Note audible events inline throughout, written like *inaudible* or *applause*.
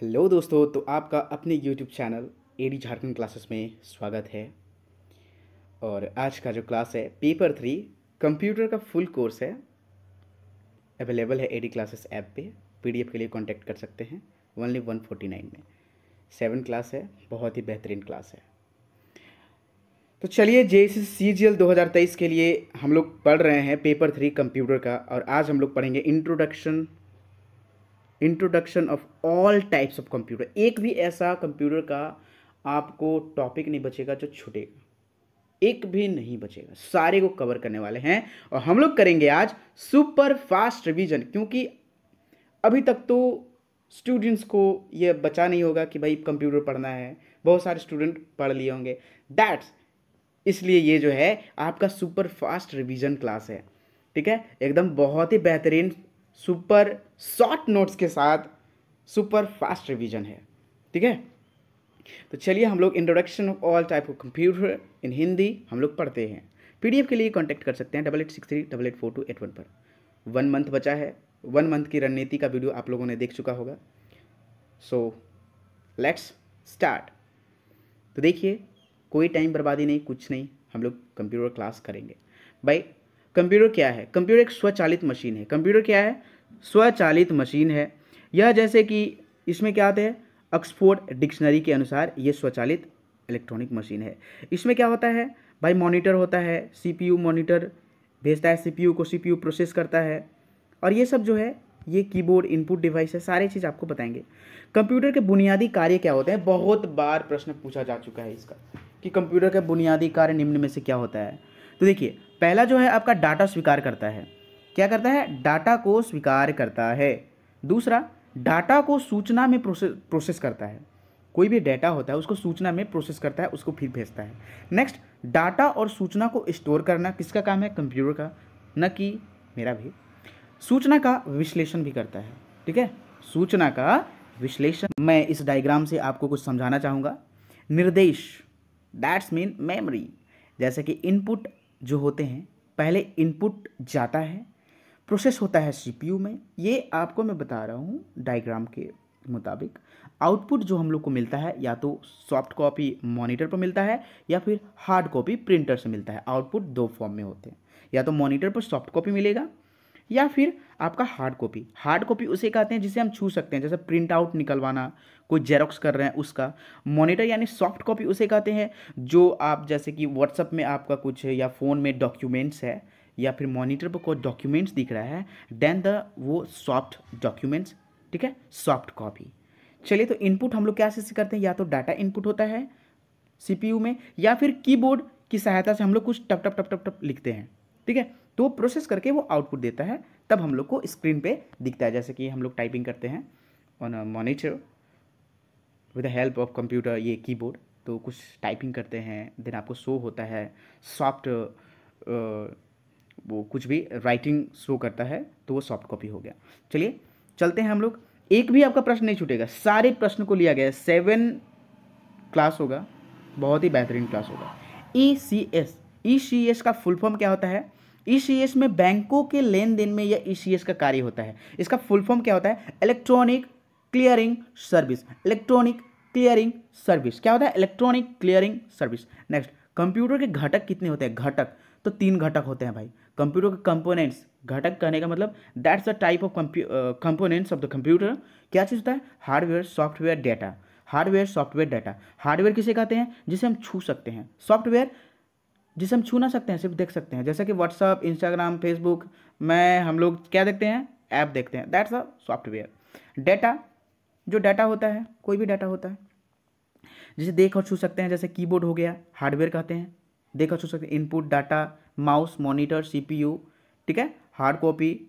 Hello दोस्तों तो आपका अपने YouTube channel AD Jharkhand classes में स्वागत है। और आज का जो क्लास है पेपर थ्री कंप्यूटर का फुल कोर्स है। अवेलेबल है एडी क्लासेस ऐप पे पीडीएफ के लिए कांटेक्ट कर सकते हैं ओनली वन फोर्टी नाइन में। सेवन क्लास है, बहुत ही बेहतरीन क्लास है। तो चलिए जे सी जी एल दो हज़ार तेईस के लिए हम लोग पढ़ रहे हैं पेपर थ्री कंप्यूटर का, और आज हम लोग पढ़ेंगे introduction introduction of all types of computer एक भी ऐसा कंप्यूटर का आपको टॉपिक नहीं बचेगा जो छूटेगा। एक भी नहीं बचेगा। सारे को कवर करने वाले हैं और हम लोग करेंगे आज सुपर फास्ट रिवीजन क्योंकि अभी तक तो स्टूडेंट्स को ये बचा नहीं होगा कि भाई कंप्यूटर पढ़ना है। बहुत सारे स्टूडेंट पढ़ लिए होंगे। दैट्स इसलिए ये जो है आपका सुपर फास्ट रिवीजन क्लास है। ठीक है? एकदम बहुत ही बेहतरीन सुपर शॉर्ट नोट्स के साथ सुपर फास्ट रिवीजन है। ठीक है? तो चलिए हम लोग introduction of all type of computer in Hindi हम लोग पढ़ते हैं। पीडीएफ के लिए कांटेक्ट कर सकते हैं double eight six three double eight four two eight one पर। वन मंथ बचा है। वन मंथ की रणनीति का वीडियो आप लोगों ने देख चुका होगा। सो लेट्स स्टार्ट तो देखिए, कोई टाइम बर्बादी नहीं, कुछ नहीं। हम लोग कंप्यूटर क्लास करेंगे। भाई कंप्यूटर क्या है? कंप्यूटर एक स्वचालित मशीन है। कंप्यूटर क्या है? स्वचालित मशीन है। यह जैसे कि इसमें क्या आते हैं? ऑक्सफोर्ड डिक्शनरी के अनुसार ये स्वचालित इलेक्ट्रॉनिक मशीन है। इसमें क्या होता है? भाई मॉनिटर होता है, सीपीयू मॉनिटर भेजता है, सीपीयू को सीपीयू प्रोसेस करता है। और ये सब जो है, ये कीबोर्ड, इनपुट डिवाइस है, सारे चीज़ आपको बताएँगे। कंप्यूटर के बुनियादी कार्य क्या होते हैं? बहुत बार प्रश्न पूछा जा चुका है इसका कि कंप्यूटर का बुनियादी कार्य निम्न में से क्या होता है? तो देखिए, पहला जो है आपका डाटा स्वीकार करता है। क्या करता है? डाटा को स्वीकार करता है। दूसरा, डाटा को सूचना में प्रोसेस प्रोसेस करता है। कोई भी डाटा होता है, उसको सूचना में प्रोसेस करता है, उसको फिर भेजता है। नेक्स्ट, डाटा और सूचना को स्टोर करना। किसका काम है? कंप्यूटर का। न कि मेरा भी। सूचना का विश्लेषण भी करता है। ठीक है? सूचना का विश्लेषण। मैं इस डायग्राम से आपको कुछ समझाना चाहूँगा। निर्देश। दैट्स मीन मेमोरी जैसे कि इनपुट जो होते हैं, पहले इनपुट जाता है प्रोसेस होता है सीपीयू में। ये आपको मैं बता रहा हूँ डायग्राम के मुताबिक। आउटपुट जो हम लोग को मिलता है, या तो सॉफ्ट कॉपी मॉनिटर पर मिलता है, या फिर हार्ड कॉपी प्रिंटर से मिलता है। आउटपुट दो फॉर्म में होते हैं। या तो मॉनिटर पर सॉफ्ट कॉपी मिलेगा, या फिर आपका हार्ड कॉपी। हार्ड कॉपी उसे कहते हैं जिसे हम छू सकते हैं, जैसे प्रिंट आउट निकलवाना, कोई जेरोक्स कर रहे हैं उसका। मॉनिटर यानी सॉफ्ट कॉपी उसे कहते हैं, जो आप जैसे कि व्हाट्सअप में आपका कुछ या फ़ोन में डॉक्यूमेंट्स है या फिर मॉनिटर पर कोई डॉक्यूमेंट्स दिख रहा है देन द वो सॉफ्ट डॉक्यूमेंट्स ठीक है? सॉफ्ट कॉपी चलिए तो इनपुट हम लोग क्या से करते हैं? या तो डाटा इनपुट होता है सीपीयू में, या फिर कीबोर्ड की सहायता से हम लोग कुछ टप टप टप टप टप लिखते हैं, ठीक है? तो प्रोसेस करके वो आउटपुट देता है, तब हम लोग को स्क्रीन पे दिखता है। जैसे कि हम लोग टाइपिंग करते हैं on monitor with the help of computer ये कीबोर्ड तो कुछ टाइपिंग करते हैं देन आपको शो होता है सॉफ्ट वो कुछ भी राइटिंग शो करता है तो वो सॉफ्ट कॉपी हो गया। चलिए, चलते हैं हम लोग। एक भी आपका प्रश्न नहीं छूटेगा। सारे प्रश्न को लिया गया सेवन क्लास होगा। बहुत ही बेहतरीन क्लास होगा। E C S E C S का फुल फॉर्म क्या होता है? ई सी एस में बैंकों के लेन देन में यह ई सी एस का कार्य होता है। इसका फुल फॉर्म क्या होता है? Electronic clearing service electronic clearing service क्या होता है? Electronic clearing service next computer के घटक कितने होते हैं? घटक। तो तीन घटक होते हैं भाई। कंप्यूटर के कंपोनेंट्स घटक कहने का मतलब that's a type of components of the computer क्या चीज़ होता है? Hardware software data hardware software data hardware किसे कहते हैं? जिसे हम छू सकते हैं. सॉफ्टवेयर जिसे हम छू ना सकते हैं, सिर्फ़ देख सकते हैं. जैसे कि व्हाट्सअप इंस्टाग्राम फेसबुक में, हम लोग क्या देखते हैं? ऐप देखते हैं. दैट्स अ सॉफ्टवेयर डेटा जो डाटा होता है, कोई भी डाटा होता है, जिसे देख और छू सकते हैं, जैसे कीबोर्ड हो गया हार्डवेयर कहते हैं, देख और छू सकते हैं. Input data mouse, monitor, CPU, ठीक है? हार्ड कॉपी,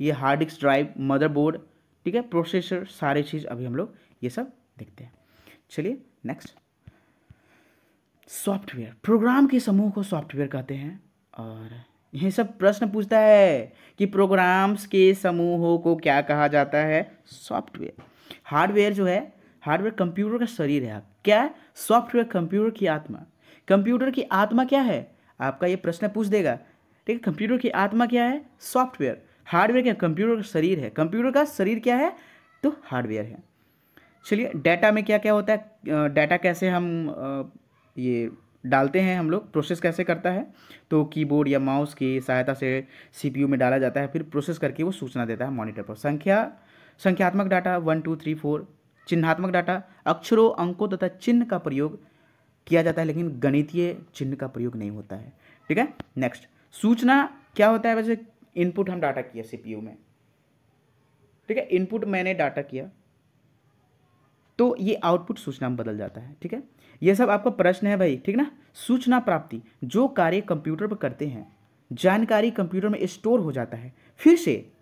ये हार्ड डिस्क ड्राइव, मदरबोर्ड, ठीक है? प्रोसेसर, सारे चीज़ अभी हम लोग ये सब देखते हैं। चलिए नेक्स्ट सॉफ्टवेयर, प्रोग्राम के समूह को सॉफ्टवेयर कहते हैं और यह सब प्रश्न पूछता है कि प्रोग्राम्स के समूहों को क्या कहा जाता है? सॉफ्टवेयर। हार्डवेयर जो है, हार्डवेयर कंप्यूटर का शरीर है। क्या सॉफ्टवेयर कंप्यूटर की आत्मा। कंप्यूटर की आत्मा क्या है? आपका ये प्रश्न पूछ देगा। ठीक कंप्यूटर की आत्मा क्या है? सॉफ्टवेयर हार्डवेयर क्या? कंप्यूटर का शरीर है। कंप्यूटर का शरीर क्या है? तो हार्डवेयर है। चलिए डाटा में क्या क्या होता है? डाटा कैसे हम ये डालते हैं हम लोग? प्रोसेस कैसे करता है? तो कीबोर्ड या माउस की सहायता से सीपीयू में डाला जाता है, फिर प्रोसेस करके वो सूचना देता है मॉनिटर पर। संख्या, संख्यात्मक data one two three four चिन्हात्मक data अक्षरों, अंकों तथा चिन्ह का प्रयोग किया जाता है, लेकिन गणितीय चिन्ह का प्रयोग नहीं होता है। ठीक है? नेक्स्ट सूचना क्या होता है? वैसे इनपुट हम डाटा किया सीपीयू में। ठीक है? इनपुट मैंने डाटा किया। तो ये आउटपुट सूचना में बदल जाता है। ठीक है? ये सब आपका प्रश्न है भाई, ठीक ना? सूचना प्राप्ति, जो कार्य कंप्यूटर पर करते हैं, जानकारी कंप्यूटर में स्टोर हो जाता है। फिर से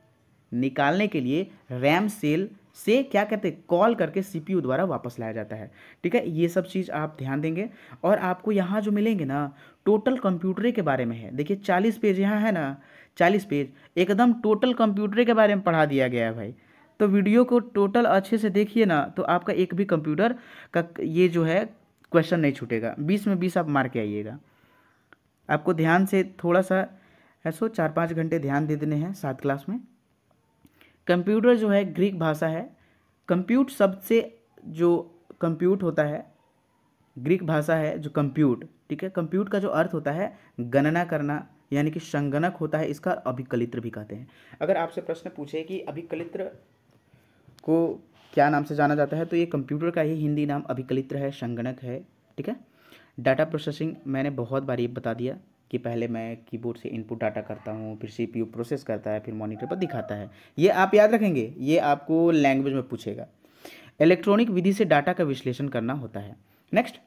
निकालने के लिए रैम सेल से क्या कहते हैं कॉल करके सीपीयू द्वारा वापस लाया जाता है। ठीक है? ये सब चीज़ आप ध्यान देंगे। और आपको यहाँ जो मिलेंगे ना टोटल कंप्यूटर के बारे में है। देखिए, चालीस पेज यहाँ है ना, चालीस पेज एकदम टोटल कंप्यूटर के बारे में पढ़ा दिया गया है भाई। तो वीडियो को टोटल अच्छे से देखिए ना तो आपका एक भी कंप्यूटर का ये जो है क्वेश्चन नहीं छूटेगा। बीस में बीस आप मार के आइएगा। आपको ध्यान से थोड़ा सा, ऐसो चार पाँच घंटे ध्यान दे देने हैं सात क्लास में। कंप्यूटर जो है ग्रीक भाषा है। कंप्यूट शब्द से जो कंप्यूट होता है, ग्रीक भाषा है जो कंप्यूट, ठीक है? कंप्यूट का जो अर्थ होता है गणना करना, यानी कि संगणक होता है, इसका अभिकलित्र भी कहते हैं। अगर आपसे प्रश्न पूछे कि अभिकलित्र को क्या नाम से जाना जाता है तो ये कंप्यूटर का ही हिंदी नाम अभिकलित्र है, संगणक है, ठीक है? डाटा प्रोसेसिंग मैंने बहुत बार ये बता दिया। कि पहले मैं कीबोर्ड से इनपुट डाटा करता हूँ, फिर सीपीयू प्रोसेस करता है, फिर मॉनिटर पर दिखाता है। ये आप याद रखेंगे, ये आपको लैंग्वेज में पूछेगा। इलेक्ट्रॉनिक विधि से डाटा का विश्लेषण करना होता है। नेक्स्ट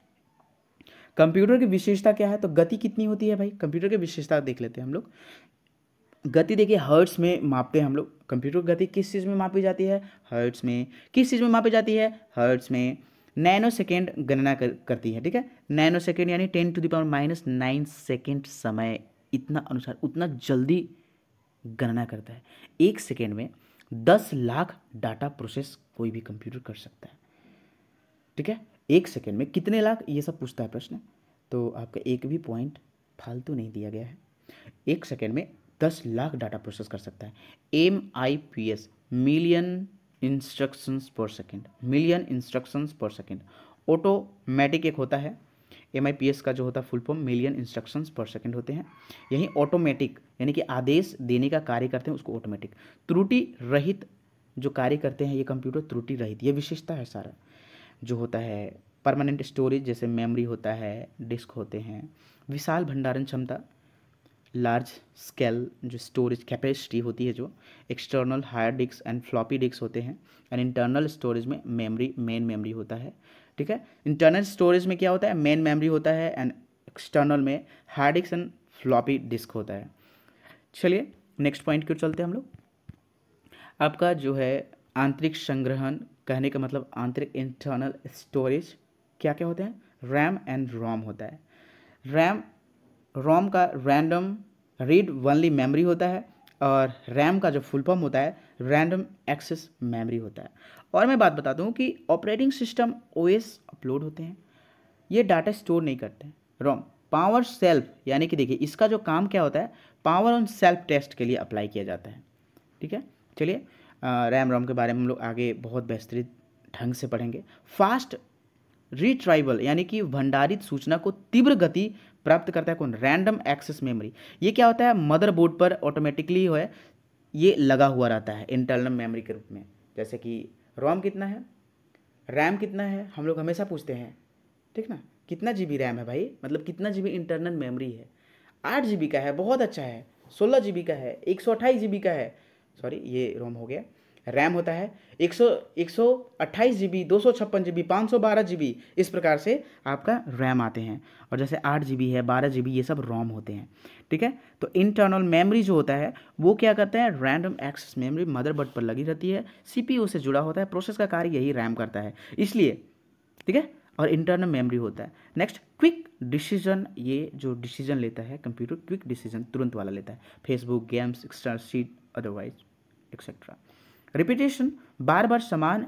कंप्यूटर की विशेषता क्या है? तो गति कितनी होती है भाई? कंप्यूटर की विशेषता देख लेते हैं हम लोग। गति देखिए हर्ट्स में मापते हैं हम लोग। कंप्यूटर की गति किस चीज़ में मापी जाती है? हर्ट्स में। किस चीज़ में मापी जाती है? हर्ट्स में। नैनो सेकेंड गणना कर, करती है ठीक है? नैनो सेकेंड यानी ten to the power minus nine second समय इतना अनुसार उतना जल्दी गणना करता है। एक सेकेंड में दस लाख डाटा प्रोसेस कोई भी कंप्यूटर कर सकता है ठीक है? एक सेकेंड में कितने लाख ये सब पूछता है प्रश्न। तो आपका एक भी पॉइंट फालतू नहीं दिया गया है। एक सेकेंड में दस लाख डाटा प्रोसेस कर सकता है। M I P S million instructions per second million instructions per second automatic एक होता है एम आई पी एस का जो होता है full form million instructions per second होते हैं। यही ऑटोमेटिक यानी कि आदेश देने का कार्य करते हैं, उसको ऑटोमेटिक त्रुटि रहित जो कार्य करते हैं ये कंप्यूटर त्रुटि रहित ये विशेषता है सारा। जो होता है परमानेंट स्टोरेज जैसे मेमोरी होता है डिस्क होते हैं, विशाल भंडारण क्षमता लार्ज स्केल जो स्टोरेज कैपेसिटी होती है जो external hard disk and floppy disk होते हैं एंड इंटरनल स्टोरेज में मेमोरी मेन मेमोरी होता है, ठीक है? इंटरनल स्टोरेज में क्या होता है? मेन मेमोरी होता है एंड एक्सटर्नल में hard disk and floppy disk होता है। चलिए नेक्स्ट पॉइंट क्यों चलते हैं हम लोग। आपका जो है आंतरिक संग्रहण, कहने का मतलब आंतरिक इंटरनल स्टोरेज क्या क्या होते हैं? रैम एंड रोम होता है। रैम रोम का रैंडम रीड वनली मेमोरी होता है और रैम का जो फुल फॉर्म होता है, रैंडम एक्सेस मेमोरी होता है। और मैं बात बताता हूँ कि ऑपरेटिंग सिस्टम ओएस अपलोड होते हैं। ये डाटा स्टोर नहीं करते हैं। रोम, पावर सेल्फ, यानी कि देखिए, इसका जो काम क्या होता है, पावर ऑन सेल्फ टेस्ट के लिए अप्लाई किया जाता है। ठीक है? चलिए रैम, रोम के बारे में हम लोग आगे बहुत बेहतरीन ढंग से पढ़ेंगे। फास्ट रिट्राइवल, यानी कि भंडारित सूचना को तीव्र गति प्राप्त करता है कौन? रैंडम एक्सेस मेमोरी ये क्या होता है? मदरबोर्ड पर ऑटोमेटिकली हो है, ये लगा हुआ रहता है इंटरनल मेमोरी के रूप में। जैसे कि रोम कितना है? रैम कितना है? हम लोग हमेशा पूछते हैं। ठीक ना? कितना जीबी रैम है भाई? मतलब कितना जीबी इंटरनल मेमोरी है? आठ जीबी का है, बहुत अच्छा है। सोलह जी का है, एक सौ अट्ठाईस जी का है। सॉरी ये रोम हो गया। रैम होता है, एक सौ एक सौ अट्ठाईस जी बी दो सौ छप्पन जी बी पाँच सौ बारह जी बी इस प्रकार से आपका रैम आते हैं। और जैसे आठ जी बी है, बारह जी बी ये सब रोम होते हैं, ठीक है? तो इंटरनल मेमोरी जो होता है, वो क्या करते हैं? रैंडम एक्सेस मेमोरी मदरबोर्ड पर लगी रहती है सी से जुड़ा होता है, प्रोसेस का कार्य यही रैम करता है, इसलिए, ठीक है? और इंटरनल मेमोरी होता है। नेक्स्ट, क्विक डिसीज़न, ये जो डिसीज़न लेता है कंप्यूटर, क्विक डिसीज़न तुरंत वाला लेता है, Facebook, games extra sheet, otherwise etcetera repetition बार बार समान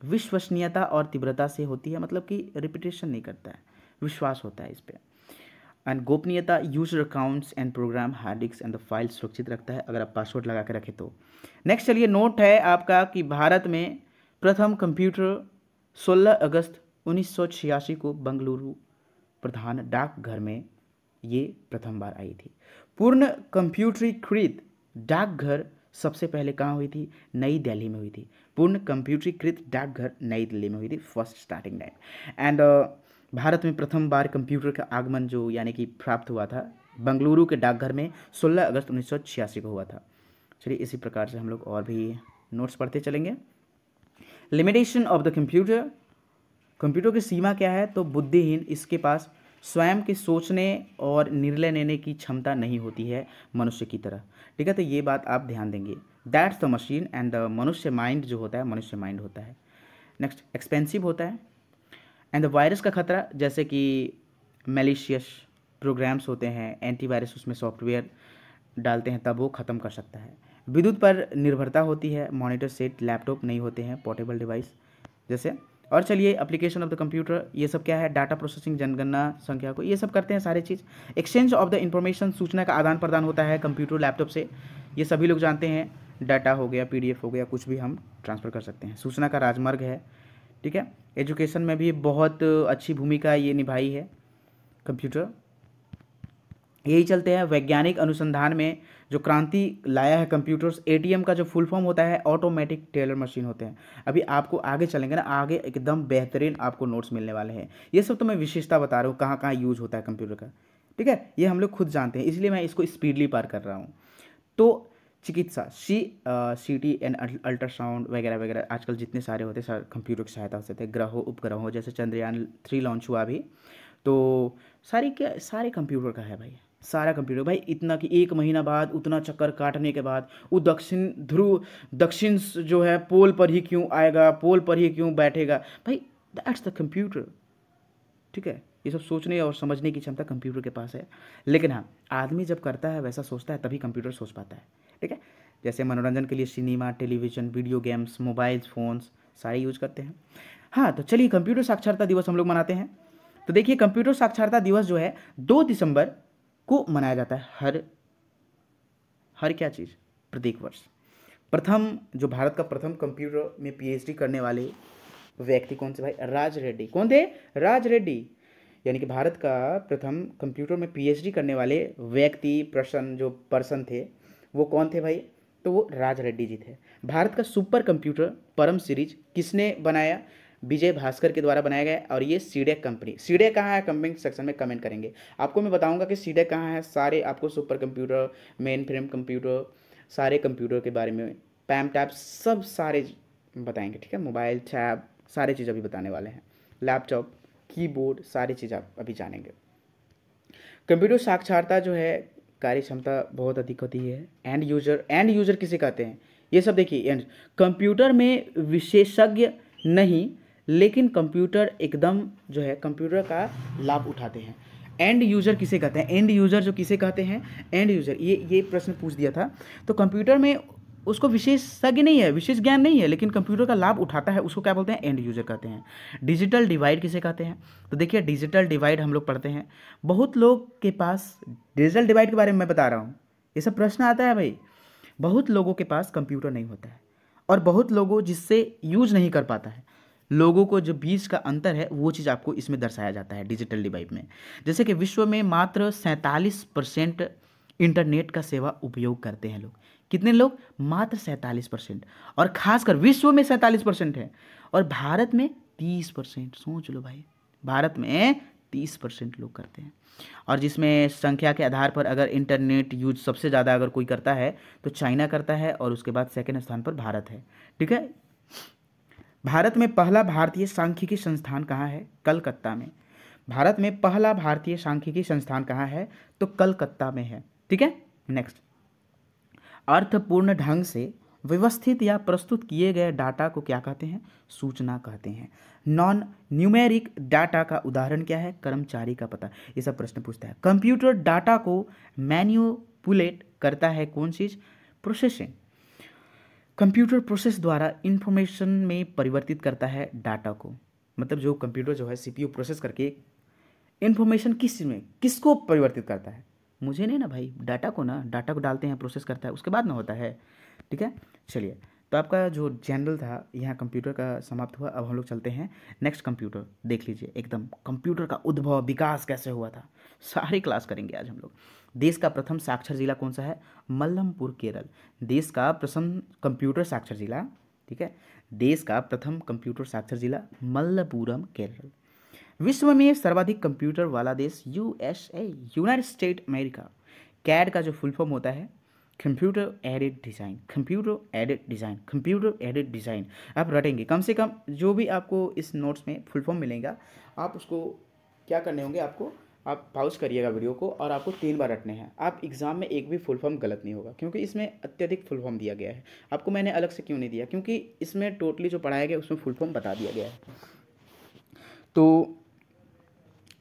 विश्वसनीयता और तीव्रता से होती है मतलब कि रिपीटेशन नहीं करता है, विश्वास होता है इस पर एंड गोपनीयता user accounts and program hard disk and the file सुरक्षित रखता है, अगर आप पासवर्ड लगा के रखें तो। नेक्स्ट चलिए नोट है आपका कि भारत में प्रथम कंप्यूटर 16 अगस्त उन्नीस सौ छियासी को बंगलुरु प्रधान डाकघर में ये प्रथम बार आई थी। पूर्ण कंप्यूटरीकृत डाकघर सबसे पहले कहाँ हुई थी? नई दिल्ली में हुई थी। पूर्ण कंप्यूटरीकृत डाकघर नई दिल्ली में हुई थी first starting time and Bharat में प्रथम बार कंप्यूटर का आगमन जो यानी कि प्राप्त हुआ था, बंगलुरु के डाकघर में 16 अगस्त उन्नीस सौ छियासी को हुआ था। चलिए इसी प्रकार से हम लोग और भी नोट्स पढ़ते चलेंगे। Limitation of the computer computer की सीमा क्या है? तो बुद्धिहीन इसके पास स्वयं के सोचने और निर्णय लेने की क्षमता नहीं होती है मनुष्य की तरह। ठीक है तो ये बात आप ध्यान देंगे। That's the machine and the मनुष्य माइंड जो होता है, मनुष्य माइंड होता है। नेक्स्ट एक्सपेंसिव होता है। एंड द वायरस का खतरा, जैसे कि मेलिशियस प्रोग्राम्स होते हैं एंटीवायरस उसमें सॉफ्टवेयर डालते हैं, तब वो ख़त्म कर सकता है। विद्युत पर निर्भरता होती है मॉनिटर सेट लैपटॉप नहीं होते हैं पोर्टेबल डिवाइस जैसे और चलिए एप्लीकेशन ऑफ़ द कंप्यूटर ये सब क्या है? डाटा प्रोसेसिंग जनगणना, संख्या को, ये सब करते हैं सारे चीज़। एक्सचेंज ऑफ़ द इन्फॉर्मेशन सूचना का आदान प्रदान होता है कंप्यूटर लैपटॉप से। ये सभी लोग जानते हैं। डाटा हो गया पीडीएफ हो गया, कुछ भी हम ट्रांसफ़र कर सकते हैं। सूचना का राजमार्ग है, ठीक है? एजुकेशन में भी बहुत अच्छी भूमिका ये निभाई है कंप्यूटर यही चलते हैं वैज्ञानिक अनुसंधान में, जो क्रांति लाया है कंप्यूटर्स एटीएम का जो फुल फॉर्म होता है ऑटोमेटिक टेलर मशीन होते हैं। अभी आपको आगे चलेंगे ना, आगे एकदम बेहतरीन आपको नोट्स मिलने वाले हैं। ये सब तो मैं विशेषता बता रहा हूँ कहाँ कहाँ यूज़ होता है कंप्यूटर का। ठीक है? ये हम लोग खुद जानते हैं, इसलिए मैं इसको स्पीडली पार कर रहा हूँ। तो चिकित्सा C C T and ultrasound वगैरह वगैरह, आजकल जितने सारे होते हैं कंप्यूटर की सहायता से थे ग्रहों, उपग्रहों, जैसे चंद्रयान थ्री लॉन्च हुआ अभी। तो सारी क्या, सारे कंप्यूटर का है भाई। सारा कंप्यूटर भाई, इतना कि एक महीना बाद, उतना चक्कर काटने के बाद, वो दक्षिण ध्रुव दक्षिण जो है, पोल पर ही क्यों आएगा, पोल पर ही क्यों बैठेगा? भाई दैट्स द कंप्यूटर ठीक है? ये सब सोचने और समझने की क्षमता कंप्यूटर के पास है। लेकिन हाँ आदमी जब करता है, वैसा सोचता है, तभी कंप्यूटर सोच पाता है। ठीक है? जैसे मनोरंजन के लिए cinema television video games mobile phones सारे यूज़ करते हैं। हाँ तो चलिए कंप्यूटर साक्षरता दिवस हम लोग मनाते हैं। तो देखिए कंप्यूटर साक्षरता दिवस जो है, दो दिसंबर को मनाया जाता है हर हर क्या चीज़? प्रत्येक वर्ष। प्रथम, जो भारत का प्रथम कंप्यूटर में पीएचडी करने वाले व्यक्ति कौन से भाई? राज रेड्डी। कौन थे? राज रेड्डी। यानी कि भारत का प्रथम कंप्यूटर में पीएचडी करने वाले व्यक्ति पर्सन जो पर्सन थे, वो कौन थे भाई? तो वो राज रेड्डी जी थे। भारत का सुपर कंप्यूटर परम सीरीज़ किसने बनाया? विजय भास्कर के द्वारा बनाया गया और ये सीडेक कंपनी सीडेक कहाँ है? कमेंट सेक्शन में कमेंट करेंगे। आपको मैं बताऊँगा कि सीडेक कहाँ है? सारे आपको super computer main frame computer सारे कंप्यूटर के बारे में पैम टैप सब सारे बताएँगे, ठीक है? मोबाइल टैब सारे चीज़ अभी बताने वाले हैं। लैपटॉप कीबोर्ड सारी चीज़ आप अभी जानेंगे। कंप्यूटर साक्षरता जो है कार्य क्षमता बहुत अधिक होती है। एंड यूज़र एंड यूज़र किसे कहते हैं? ये सब देखिए एंड कंप्यूटर में विशेषज्ञ नहीं लेकिन कंप्यूटर एकदम जो है, कंप्यूटर का लाभ उठाते हैं। एंड यूज़र किसे कहते हैं? एंड यूज़र जो किसे कहते हैं? एंड यूज़र ये ये प्रश्न पूछ दिया था। तो कंप्यूटर में उसको विशेषज्ञ नहीं है, विशेष ज्ञान नहीं है, लेकिन कंप्यूटर का लाभ उठाता है, उसको क्या बोलते हैं? एंड यूज़र कहते हैं। डिजिटल डिवाइड किसे कहते हैं? तो देखिए डिजिटल डिवाइड हम लोग पढ़ते हैं। बहुत लोग के पास डिजिटल डिवाइड के बारे में मैं बता रहा हूँ। ये सब प्रश्न आता है भाई। बहुत लोगों के पास कंप्यूटर नहीं होता है और बहुत लोगों जिससे यूज़ नहीं कर पाता है। लोगों को जो बीच का अंतर है, वो चीज़ आपको इसमें दर्शाया जाता है डिजिटल डिवाइड में। जैसे कि विश्व में मात्र सैंतालीस परसेंट इंटरनेट का सेवा उपयोग करते हैं लोग। कितने लोग? मात्र सैंतालीस परसेंट। और खासकर विश्व में सैंतालीस परसेंट है। और भारत में तीस परसेंट। सोच लो भाई। भारत में तीस परसेंट लोग करते हैं। और जिसमें संख्या के आधार पर अगर इंटरनेट यूज़ सबसे ज़्यादा अगर कोई करता है तो चाइना करता है और उसके बाद सेकेंड स्थान पर भारत है। ठीक है? भारत में पहला भारतीय सांख्यिकी संस्थान कहाँ है? कलकत्ता में। भारत में पहला भारतीय सांख्यिकी संस्थान कहाँ है? तो कलकत्ता में है। ठीक है? नेक्स्ट अर्थपूर्ण ढंग से व्यवस्थित या प्रस्तुत किए गए डाटा को क्या कहते हैं? सूचना कहते हैं। नॉन न्यूमेरिक डाटा का उदाहरण क्या है? कर्मचारी का पता। ये सब प्रश्न पूछता है। कंप्यूटर डाटा को मैन्यूपुलेट करता है कौन चीज़? प्रोसेसिंग। कंप्यूटर प्रोसेस द्वारा इंफॉर्मेशन में परिवर्तित करता है डाटा को। मतलब जो कंप्यूटर जो है सीपीयू प्रोसेस करके इन्फॉर्मेशन किसमें, किसको परिवर्तित करता है? मुझे नहीं ना भाई डाटा को ना डाटा को डालते हैं प्रोसेस करता है, उसके बाद ना होता है। ठीक है? चलिए तो आपका जो जनरल था, यहाँ कंप्यूटर का समाप्त हुआ, अब हम लोग चलते हैं। नेक्स्ट कंप्यूटर देख लीजिए, एकदम कंप्यूटर का उद्भव, विकास कैसे हुआ था। सारी क्लास करेंगे आज हम लोग। देश का प्रथम साक्षर जिला कौन सा है? मल्लमपुर केरल। देश का प्रथम कंप्यूटर साक्षर जिला, ठीक है? देश का प्रथम कंप्यूटर साक्षर जिला मल्लपुरम केरल। विश्व में सर्वाधिक कंप्यूटर वाला देश USA United State America CAD का जो फुल फॉर्म होता है computer edit design computer edit design computer edit design आप रटेंगे। कम से कम जो भी आपको इस नोट्स में फुल फॉर्म मिलेगा, आप उसको क्या करने होंगे आपको आप पाउज करिएगा वीडियो को और आपको तीन बार रटने हैं। आप एग्ज़ाम में एक भी फुल फॉर्म गलत नहीं होगा, क्योंकि इसमें अत्यधिक फुल फॉर्म दिया गया है। आपको मैंने अलग से क्यों नहीं दिया? क्योंकि इसमें टोटली जो पढ़ाया गया, उसमें फुल फॉर्म बता दिया गया है। तो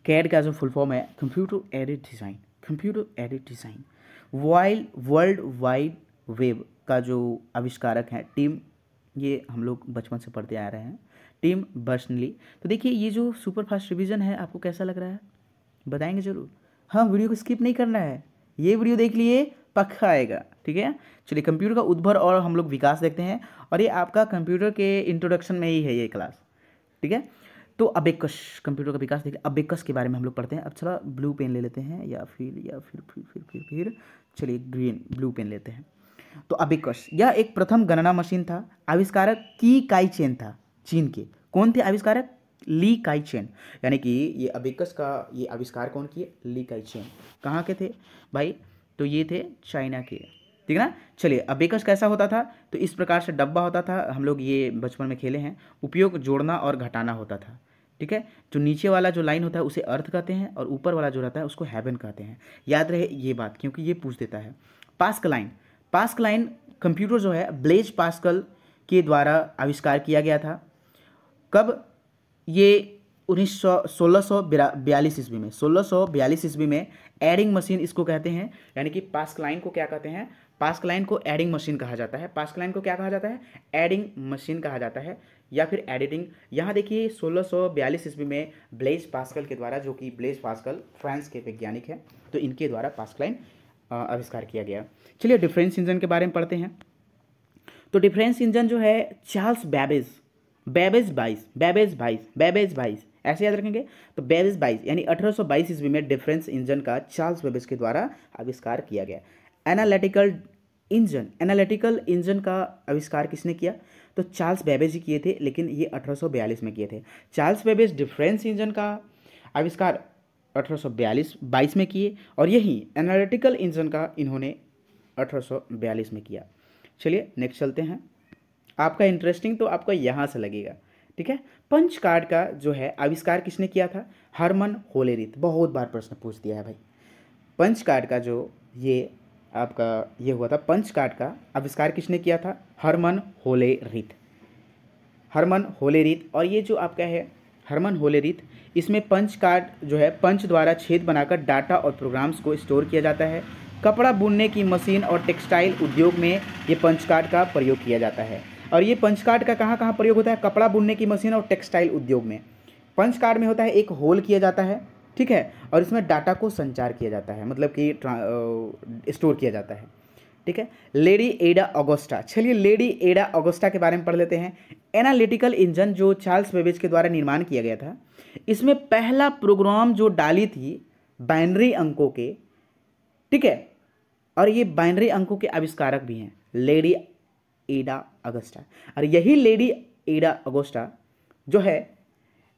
कैड का जो फुल फॉर्म है computer edit design computer edit design while world wide web का जो आविष्कारक है, टीम, ये हम लोग बचपन से पढ़ते आ रहे हैं। टीम बर्सनली तो देखिए, ये जो सुपर फास्ट रिविज़न है, आपको कैसा लग रहा है? बताएँगे ज़रूर। हाँ वीडियो को स्किप नहीं करना है। ये वीडियो देख लिए, पक्का आएगा, ठीक है? चलिए, कंप्यूटर का उद्भव और हम लोग विकास देखते हैं। और ये आपका कंप्यूटर के इंट्रोडक्शन में ही है ये क्लास ठीक है? तो अबेकस कंप्यूटर का विकास देखिए। अबेकस के बारे में हम लोग पढ़ते हैं। अब चला ब्लू पेन ले लेते हैं, या फिर या फिर फिर फिर फिर फिर। चलिए ग्रीन ब्लू पेन लेते हैं। तो अबेकस यह एक प्रथम गणना मशीन था। आविष्कारक की काई चेन था, चीन के। कौन थे आविष्कारक? ली काई चेन यानी कि ये अबेकस का ये आविष्कार कौन किए? ली काई चेन कहाँ के थे? भाई तो ये थे चाइना के। ठीक है ना? चलिए, अबेकस कैसा होता था? तो इस प्रकार से डब्बा होता था, हम लोग ये बचपन में खेले हैं। उपयोग जोड़ना और घटाना होता था। ठीक है? जो नीचे वाला जो लाइन होता है, उसे अर्थ कहते हैं और ऊपर वाला जो रहता है, उसको हेवन कहते हैं। याद रहे ये बात, क्योंकि ये पूछ देता है। Pascaline. Pascaline computer जो है, ब्लेज पास्कल के द्वारा आविष्कार किया गया था। कब? ये उन्नीस सौ, सोलह सौ बयालीस ईस्वी में, सोलह सौ बयालीस ईस्वी में एडिंग मशीन इसको कहते हैं, यानी कि पास्क लाइन को क्या कहते हैं पास्क लाइन को एडिंग मशीन कहा जाता है। पास्क लाइन को क्या कहा जाता है? एडिंग मशीन कहा जाता है, या फिर एडिटिंग यहाँ देखिए, सोलह सौ बयालीस ईस्वी में ब्लेज पास्कल के द्वारा, जो कि ब्लेज पास्कल फ्रांस के वैज्ञानिक हैं तो इनके द्वारा पास्क लाइन आविष्कार किया गया। चलिए डिफरेंस इंजन के बारे में पढ़ते हैं। तो डिफरेंस इंजन जो है चार्ल्स बैबेज बेबेज बाईस बेबेज बाईस बेबेज बाईस ऐसे याद रखेंगे? तो बेबेज बाईस यानी अठारह सौ बाईस ईस्वी में डिफरेंस इंजन का चार्ल्स बेबेज के द्वारा आविष्कार किया गया। एनालिटिकल इंजन एनालिटिकल इंजन का आविष्कार किसने किया? तो चार्ल्स बेबेज ही किए थे, लेकिन ये अठारह सौ बयालीस में किए थे। चार्ल्स बेबेज डिफरेंस इंजन का आविष्कार अठारह सौ में किए, और यही एनालिटिकल इंजन का इन्होंने अठारह सौ बयालीस में किया। चलिए नेक्स्ट चलते हैं। आपका इंटरेस्टिंग तो आपको यहाँ से लगेगा, ठीक है? पंच कार्ड का जो है, आविष्कार किसने किया था? हरमन होलेरित। बहुत बार प्रश्न पूछ दिया है भाई। पंच कार्ड का जो ये आपका ये हुआ था पंच कार्ड का आविष्कार किसने किया था? हरमन होलेरित। हरमन होलेरित और ये जो आपका है, हरमन होलेरित, इसमें पंच कार्ड जो है पंच द्वारा छेद बनाकर डाटा और प्रोग्राम्स को स्टोर किया जाता है। कपड़ा बुनने की मशीन और टेक्सटाइल उद्योग में ये पंच कार्ड का प्रयोग किया जाता है। और ये पंच कार्ड का कहाँ कहाँ प्रयोग होता है? कपड़ा बुनने की मशीन और टेक्सटाइल उद्योग में। पंच कार्ड में होता है, एक होल किया जाता है, ठीक है? और इसमें डाटा को संचार किया जाता है मतलब कि स्टोर किया जाता है, ठीक है? लेडी एडा ऑगोस्टा चलिए लेडी एडा ऑगोस्टा के बारे में पढ़ लेते हैं। एनालिटिकल इंजन जो चार्ल्स बेबेज के द्वारा निर्माण किया गया था, इसमें पहला प्रोग्राम जो डाली थी बाइनरी अंकों के, ठीक है? और ये बाइनरी अंकों के आविष्कारक भी हैं। लेडी एडा अगस्टा। और यही लेडी एडा अगोस्टा जो है,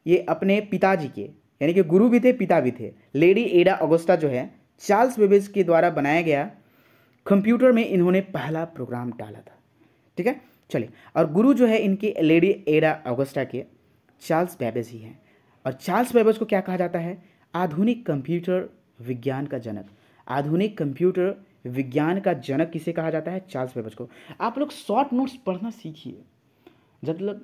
ये अपने पिताजी के, यानी कि गुरु भी थे, पिता भी थे। लेडी एडा अगोस्टा जो है, चार्ल्स बेबेज के द्वारा बनाया गया कंप्यूटर में इन्होंने पहला प्रोग्राम डाला था। ठीक है? चलिए, और गुरु जो है, इनके लेडी एडा अगोस्टा के चार्ल्स बेबेज ही हैं। और चार्ल्स बेबेज को क्या कहा जाता है? आधुनिक कंप्यूटर विज्ञान का जनक। आधुनिक कंप्यूटर विज्ञान का जनक किसे कहा जाता है? चार्ल्स बेबेज को। आप लोग शॉर्ट नोट्स पढ़ना सीखिए। जब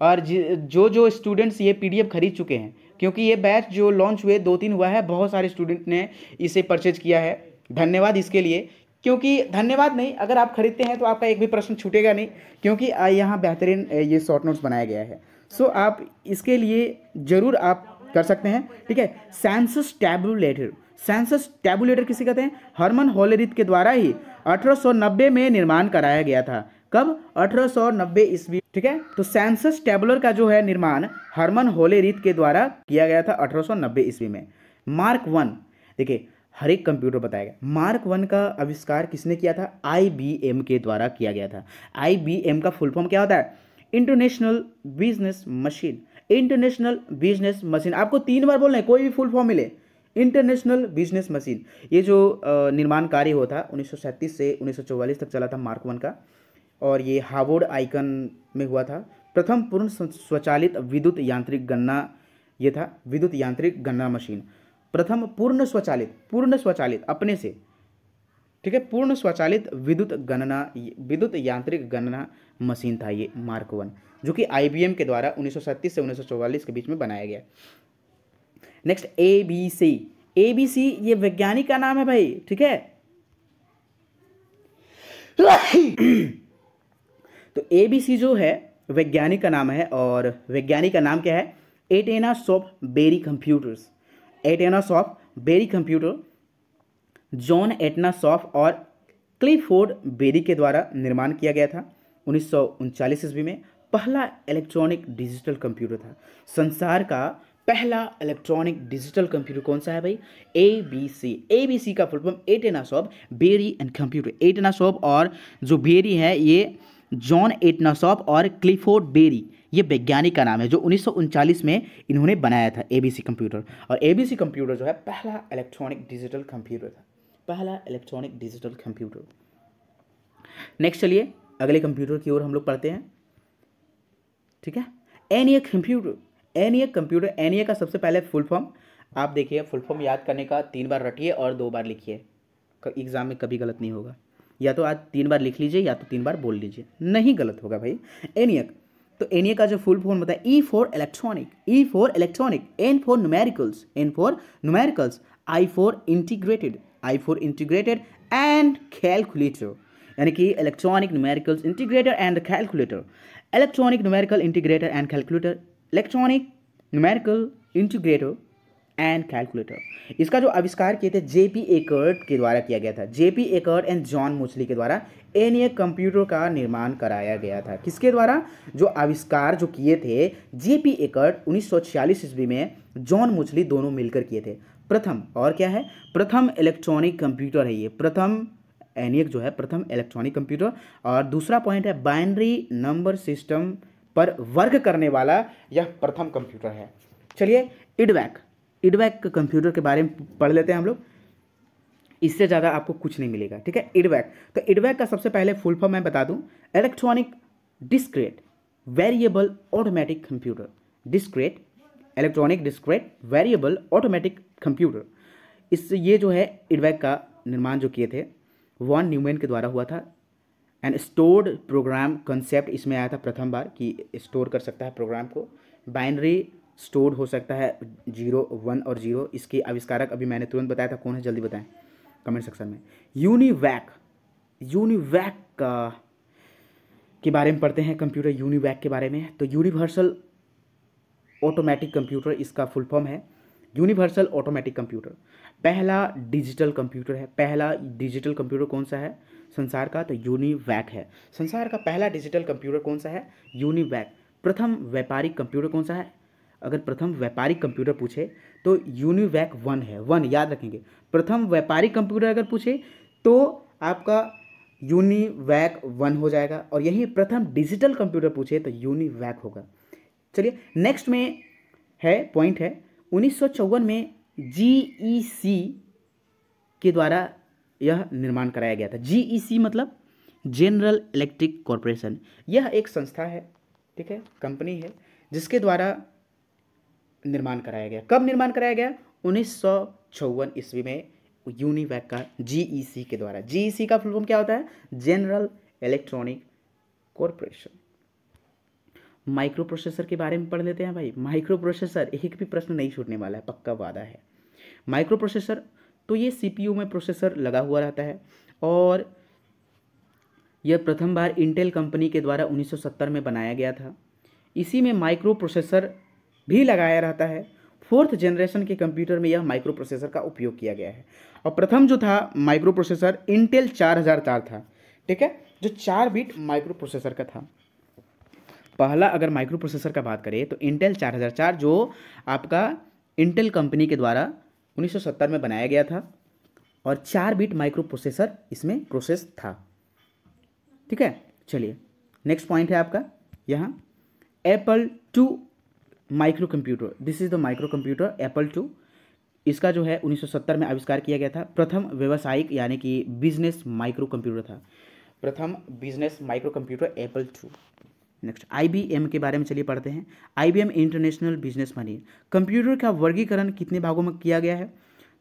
और जो जो स्टूडेंट्स ये पीडीएफ खरीद चुके हैं, क्योंकि ये बैच जो लॉन्च हुए दो तीन हुआ है, बहुत सारे स्टूडेंट ने इसे परचेज किया है। धन्यवाद इसके लिए। क्योंकि धन्यवाद नहीं, अगर आप खरीदते हैं तो आपका एक भी प्रश्न छूटेगा नहीं, क्योंकि यहाँ बेहतरीन ये शॉर्ट नोट्स बनाया गया है। सो आप इसके लिए ज़रूर आप कर सकते हैं, ठीक है? सेंसस टैबुलेटर सेंसस टैबुलेटर किसे कहते हैं? हरमन होलेरिथ के द्वारा ही 1890 में निर्माण कराया गया था। कब? 1890 ईस्वी। ठीक है? तो सेंसस टेबुलर का जो है निर्माण हरमन होलेरीत के द्वारा किया गया था 1890 ईस्वी में। Mark one. देखिए, हर एक कंप्यूटर बताया गया। मार्क वन का आविष्कार किसने किया था? आईबीएम के द्वारा किया गया था। आईबीएम का फुल फॉर्म क्या होता है? International business machine. International business machine. आपको तीन बार बोलना है, कोई भी फुल फॉर्म मिले। International business machine. ये जो निर्माण कार्य हुआ था, उन्नीस सौ सैंतीस से उन्नीस सौ चौवालीस तक चला था मार्क वन का, और ये हावोड आइकन में हुआ था। प्रथम पूर्ण स्वचालित विद्युत यांत्रिक गणना, ये था, विद्युत यांत्रिक गणना मशीन। प्रथम पूर्ण स्वचालित पूर्ण स्वचालित, अपने से, ठीक है, पूर्ण स्वचालित विद्युत गणना, विद्युत यांत्रिक गणना मशीन था ये मार्क वन, जो कि आईबीएम के द्वारा 1937 से 1944 के बीच में बनाया गया। Next A B C A B C ये वैज्ञानिक का नाम है भाई, ठीक है? *clears throat* तो ए बी सी जो है, वैज्ञानिक का नाम है और वैज्ञानिक का नाम क्या है? Atanasoff Berry computers Atanasoff Berry computer John Atanasoff और क्लिफोर्ड बेरी के द्वारा निर्माण किया गया था, उन्नीस ईस्वी में। पहला इलेक्ट्रॉनिक डिजिटल कंप्यूटर था। संसार का पहला इलेक्ट्रॉनिक डिजिटल कंप्यूटर कौन सा है भाई? ए B C A B C का full form Atanasoff Berry and computer Atanasoff और जो बेरी है, ये जॉन एटनासॉप और क्लिफोर्ड बेरी ये वैज्ञानिक का नाम है, जो उन्नीस में इन्होंने बनाया था एबीसी कंप्यूटर और एबीसी कंप्यूटर जो है, पहला इलेक्ट्रॉनिक डिजिटल कंप्यूटर था। पहला इलेक्ट्रॉनिक डिजिटल कंप्यूटर नेक्स्ट चलिए, अगले कंप्यूटर की ओर हम लोग पढ़ते हैं। ठीक है? N computer N computer N का सबसे पहले फुल फॉर्म आप देखिए फुल फॉर्म याद करने का तीन बार रटिए और दो बार लिखिए। एग्ज़ाम में कभी गलत नहीं होगा। या तो आज तीन बार लिख लीजिए, या तो तीन बार बोल लीजिए। नहीं गलत होगा भाई। एनियक तो एनियक का जो फुल फॉर्म बताए E for electronic E for electronic N for numericals N for numericals I for integrated I for integrated and calculator यानी कि electronic numericals integrator and calculator electronic numerical integrator and calculator electronic numerical integrator and calculator इसका जो आविष्कार किए थे जे P Eckert के द्वारा किया गया था। J P Eckert and John Mauchly के द्वारा एन ए कंप्यूटर का निर्माण कराया गया था। किसके द्वारा? जो आविष्कार जो किए थे जेपी एकर्ट उन्नीस सौ ईस्वी में जॉन मुचली दोनों मिलकर किए थे। प्रथम, और क्या है? प्रथम इलेक्ट्रॉनिक कंप्यूटर है ये। प्रथम एनियक जो है, प्रथम इलेक्ट्रॉनिक कंप्यूटर और दूसरा पॉइंट है बाइनरी नंबर सिस्टम पर वर्क करने वाला यह प्रथम कंप्यूटर है। चलिए, इडवैक। इडवैक कंप्यूटर के बारे में पढ़ लेते हैं हम लोग। इससे ज़्यादा आपको कुछ नहीं मिलेगा, ठीक है? इडवैक। तो इडवैक का सबसे पहले फुल फॉर्म मैं बता दूँ। Electronic discrete variable automatic computer. Discrete, electronic discrete variable automatic computer. इस ये जो है इडवैक का निर्माण जो किए थे, वन न्यूमैन के द्वारा हुआ था। एंड स्टोर्ड प्रोग्राम कंसेप्ट इसमें आया था प्रथम बार कि स्टोर कर सकता है प्रोग्राम को। बाइनरी स्टोर्ड हो सकता है ज़ीरो, वन और ज़ीरो। इसके आविष्कारक अभी मैंने तुरंत बताया था, कौन है, जल्दी बताएँ कमेंट सेक्शन में। यूनिवैक यूनिवैक का के बारे में पढ़ते हैं कंप्यूटर यूनिवैक के बारे में। तो यूनिवर्सल ऑटोमेटिक कंप्यूटर इसका फुल फॉर्म है। यूनिवर्सल ऑटोमेटिक कंप्यूटर पहला डिजिटल कंप्यूटर है। पहला डिजिटल कंप्यूटर कौन सा है? संसार का तो यूनिवैक है। संसार का पहला डिजिटल कंप्यूटर कौन सा है? यूनिवैक। प्रथम व्यापारिक कंप्यूटर कौन सा है? अगर प्रथम व्यापारिक कंप्यूटर पूछे तो यूनिवैक वन है। वन, याद रखेंगे। प्रथम व्यापारिक कंप्यूटर अगर पूछे तो आपका यूनिवैक वन हो जाएगा। और यही प्रथम डिजिटल कंप्यूटर पूछे तो यूनिवैक होगा। चलिए नेक्स्ट में है पॉइंट है। उन्नीस सौ चौवन में जीईसी के द्वारा यह निर्माण कराया गया था। जीईसी मतलब जनरल इलेक्ट्रिक कॉरपोरेशन यह एक संस्था है, ठीक है कंपनी है, जिसके द्वारा निर्माण कराया गया। कब निर्माण कराया गया? उन्नीस ईस्वी में यूनिवैक का जीईसी के द्वारा। जीईसी का फुल फॉर्म क्या होता है? General electronic corporation micro processor के बारे में पढ़ लेते हैं भाई। माइक्रो प्रोसेसर एक भी प्रश्न नहीं छूटने वाला है, पक्का वादा है। माइक्रो प्रोसेसर तो ये सीपीयू में प्रोसेसर लगा हुआ रहता है। और यह प्रथम बार इंटेल कंपनी के द्वारा 1970 में बनाया गया था। इसी में माइक्रो प्रोसेसर भी लगाया रहता है। फोर्थ जनरेशन के कंप्यूटर में यह माइक्रो प्रोसेसर का उपयोग किया गया है। और प्रथम जो था माइक्रो प्रोसेसर इंटेल चार हज़ार चार था। ठीक है? जो चार बिट माइक्रो प्रोसेसर का था। पहला अगर माइक्रो प्रोसेसर का बात करें तो इंटेल 4004 जो आपका इंटेल कंपनी के द्वारा 1970 में बनाया गया था और चार बिट माइक्रो प्रोसेसर इसमें प्रोसेस था। ठीक है? चलिए, नेक्स्ट पॉइंट है आपका। यहाँ Apple two microcomputer this is the microcomputer Apple two. इसका जो है 1970 में आविष्कार किया गया था। प्रथम व्यवसायिक, यानी कि बिज़नेस माइक्रो कंप्यूटर था। प्रथम business microcomputer Apple two. Next IBM के बारे में चलिए पढ़ते हैं। IBM international business money computer का वर्गीकरण कितने भागों में किया गया है?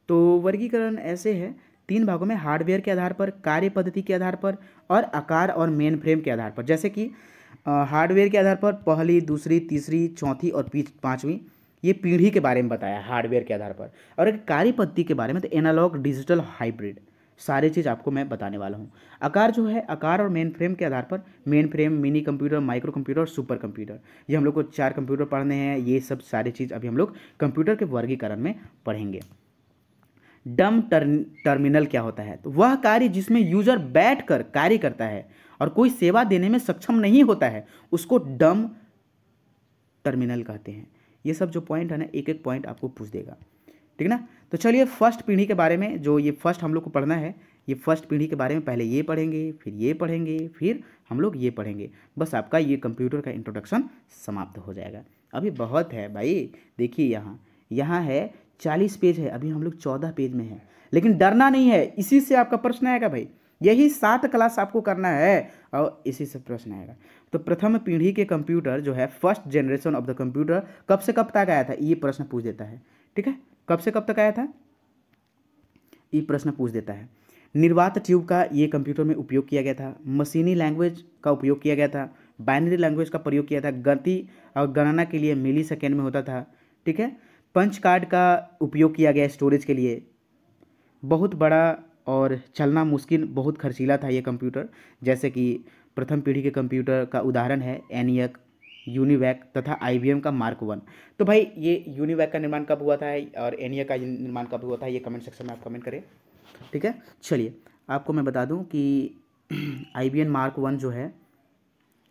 तो वर्गीकरण ऐसे है, तीन भागों में हार्डवेयर के आधार पर, कार्य पद्धति के आधार पर और आकार और मेन फ्रेम के आधार पर। जैसे कि हार्डवेयर के आधार पर पहली, दूसरी, तीसरी, चौथी और पाँचवीं, ये पीढ़ी के बारे में बताया हार्डवेयर के आधार पर। और एक कार्य पद्धति के बारे में तो एनालॉग डिजिटल हाइब्रिड सारी चीज़ आपको मैं बताने वाला हूँ। आकार जो है, आकार और मेन फ्रेम के आधार पर main frame mini computer micro computer और सुपर कंप्यूटर ये हम लोग को चार कंप्यूटर पढ़ने हैं, ये सब सारी चीज़ अभी हम लोग कंप्यूटर के वर्गीकरण में पढ़ेंगे। डम टर्मिनल क्या होता है? तो वह कार्य जिसमें यूज़र बैठ कर कार्य करता है और कोई सेवा देने में सक्षम नहीं होता है, उसको डम टर्मिनल कहते हैं। ये सब जो पॉइंट है ना एक एक पॉइंट आपको पूछ देगा। ठीक ना? तो चलिए फ़र्स्ट पीढ़ी के बारे में, जो ये फ़र्स्ट हम लोग को पढ़ना है, ये फ़र्स्ट पीढ़ी के बारे में पहले ये पढ़ेंगे, फिर ये पढ़ेंगे, फिर हम लोग ये पढ़ेंगे। बस आपका ये कंप्यूटर का इंट्रोडक्शन समाप्त हो जाएगा। अभी बहुत है भाई, देखिए यहाँ यहाँ है चालीस पेज है, अभी हम लोग चौदह पेज में हैं। लेकिन डरना नहीं है, इसी से आपका प्रश्न आएगा भाई। यही सात क्लास आपको करना है, और इसी से प्रश्न आएगा। तो प्रथम पीढ़ी के कंप्यूटर जो है first generation of the computer कब से कब तक आया था, ये प्रश्न पूछ देता है। ठीक है? कब से कब तक आया था? ये प्रश्न पूछ देता है। निर्वात ट्यूब का ये कंप्यूटर में उपयोग किया गया था। मशीनी लैंग्वेज का उपयोग किया गया था। बाइनरी लैंग्वेज का प्रयोग किया था। गति और गणना के लिए मिली सेकेंड में होता था। ठीक है? पंच कार्ड का उपयोग किया गया स्टोरेज के लिए। बहुत बड़ा और चलना मुश्किल, बहुत खर्चीला था ये कंप्यूटर। जैसे कि प्रथम पीढ़ी के कंप्यूटर का उदाहरण है एनियक यूनिवैक तथा आई का मार्क वन। तो भाई, ये यूनिवैक का निर्माण कब हुआ था और एनिया का निर्माण कब हुआ था, ये कमेंट सेक्शन में आप कमेंट करें। ठीक है? चलिए, आपको मैं बता दूँ कि *clears throat* आई मार्क वन जो है,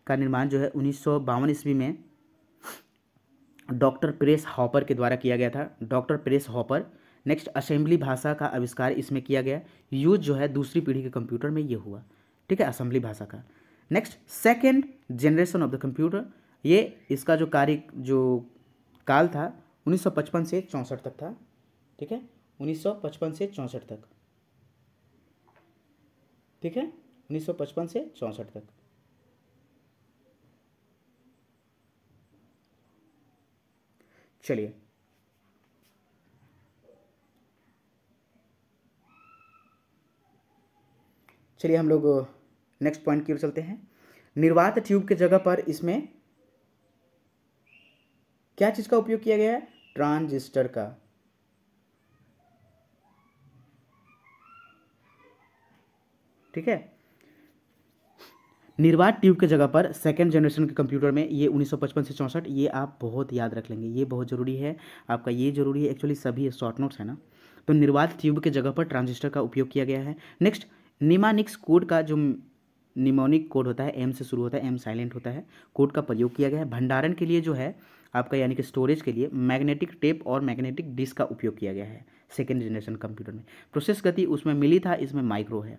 का निर्माण जो है उन्नीस सौ बावन ईस्वी में डॉक्टर प्रेस हॉपर के द्वारा किया गया था। Doctor Grace Hopper, next assembly भाषा का आविष्कार इसमें किया गया। यूज़ जो है दूसरी पीढ़ी के कंप्यूटर में ये हुआ। ठीक है? असेंबली भाषा का। Next, second generation of the computer ये इसका जो कार्य, जो काल था 1955 से चौंसठ तक था, ठीक है? 1955 से चौंसठ तक, ठीक है? 1955 से चौंसठ तक। चलिए। चलिए हम लोग नेक्स्ट पॉइंट की ओर चलते हैं। निर्वात ट्यूब के जगह पर इसमें क्या चीज़ का उपयोग किया गया है? ट्रांजिस्टर का। ठीक है? निर्वात ट्यूब के जगह पर सेकेंड जनरेशन के कंप्यूटर में ये 1955 से चौंसठ, ये आप बहुत याद रख लेंगे। ये बहुत ज़रूरी है। आपका ये ज़रूरी है। एक्चुअली सभी शॉर्ट नोट्स है ना? तो निर्वात ट्यूब के जगह पर ट्रांजिस्टर का उपयोग किया गया है। नेक्स्ट निमानिक्स कोड का जो निमोनिक कोड होता है एम से शुरू होता है एम साइलेंट होता है कोड का प्रयोग किया गया है। भंडारण के लिए जो है आपका यानी कि स्टोरेज के लिए मैग्नेटिक टेप और मैग्नेटिक डिस्क का उपयोग किया गया है सेकेंड जनरेशन कंप्यूटर में। प्रोसेस गति उसमें मिली था, इसमें माइक्रो है।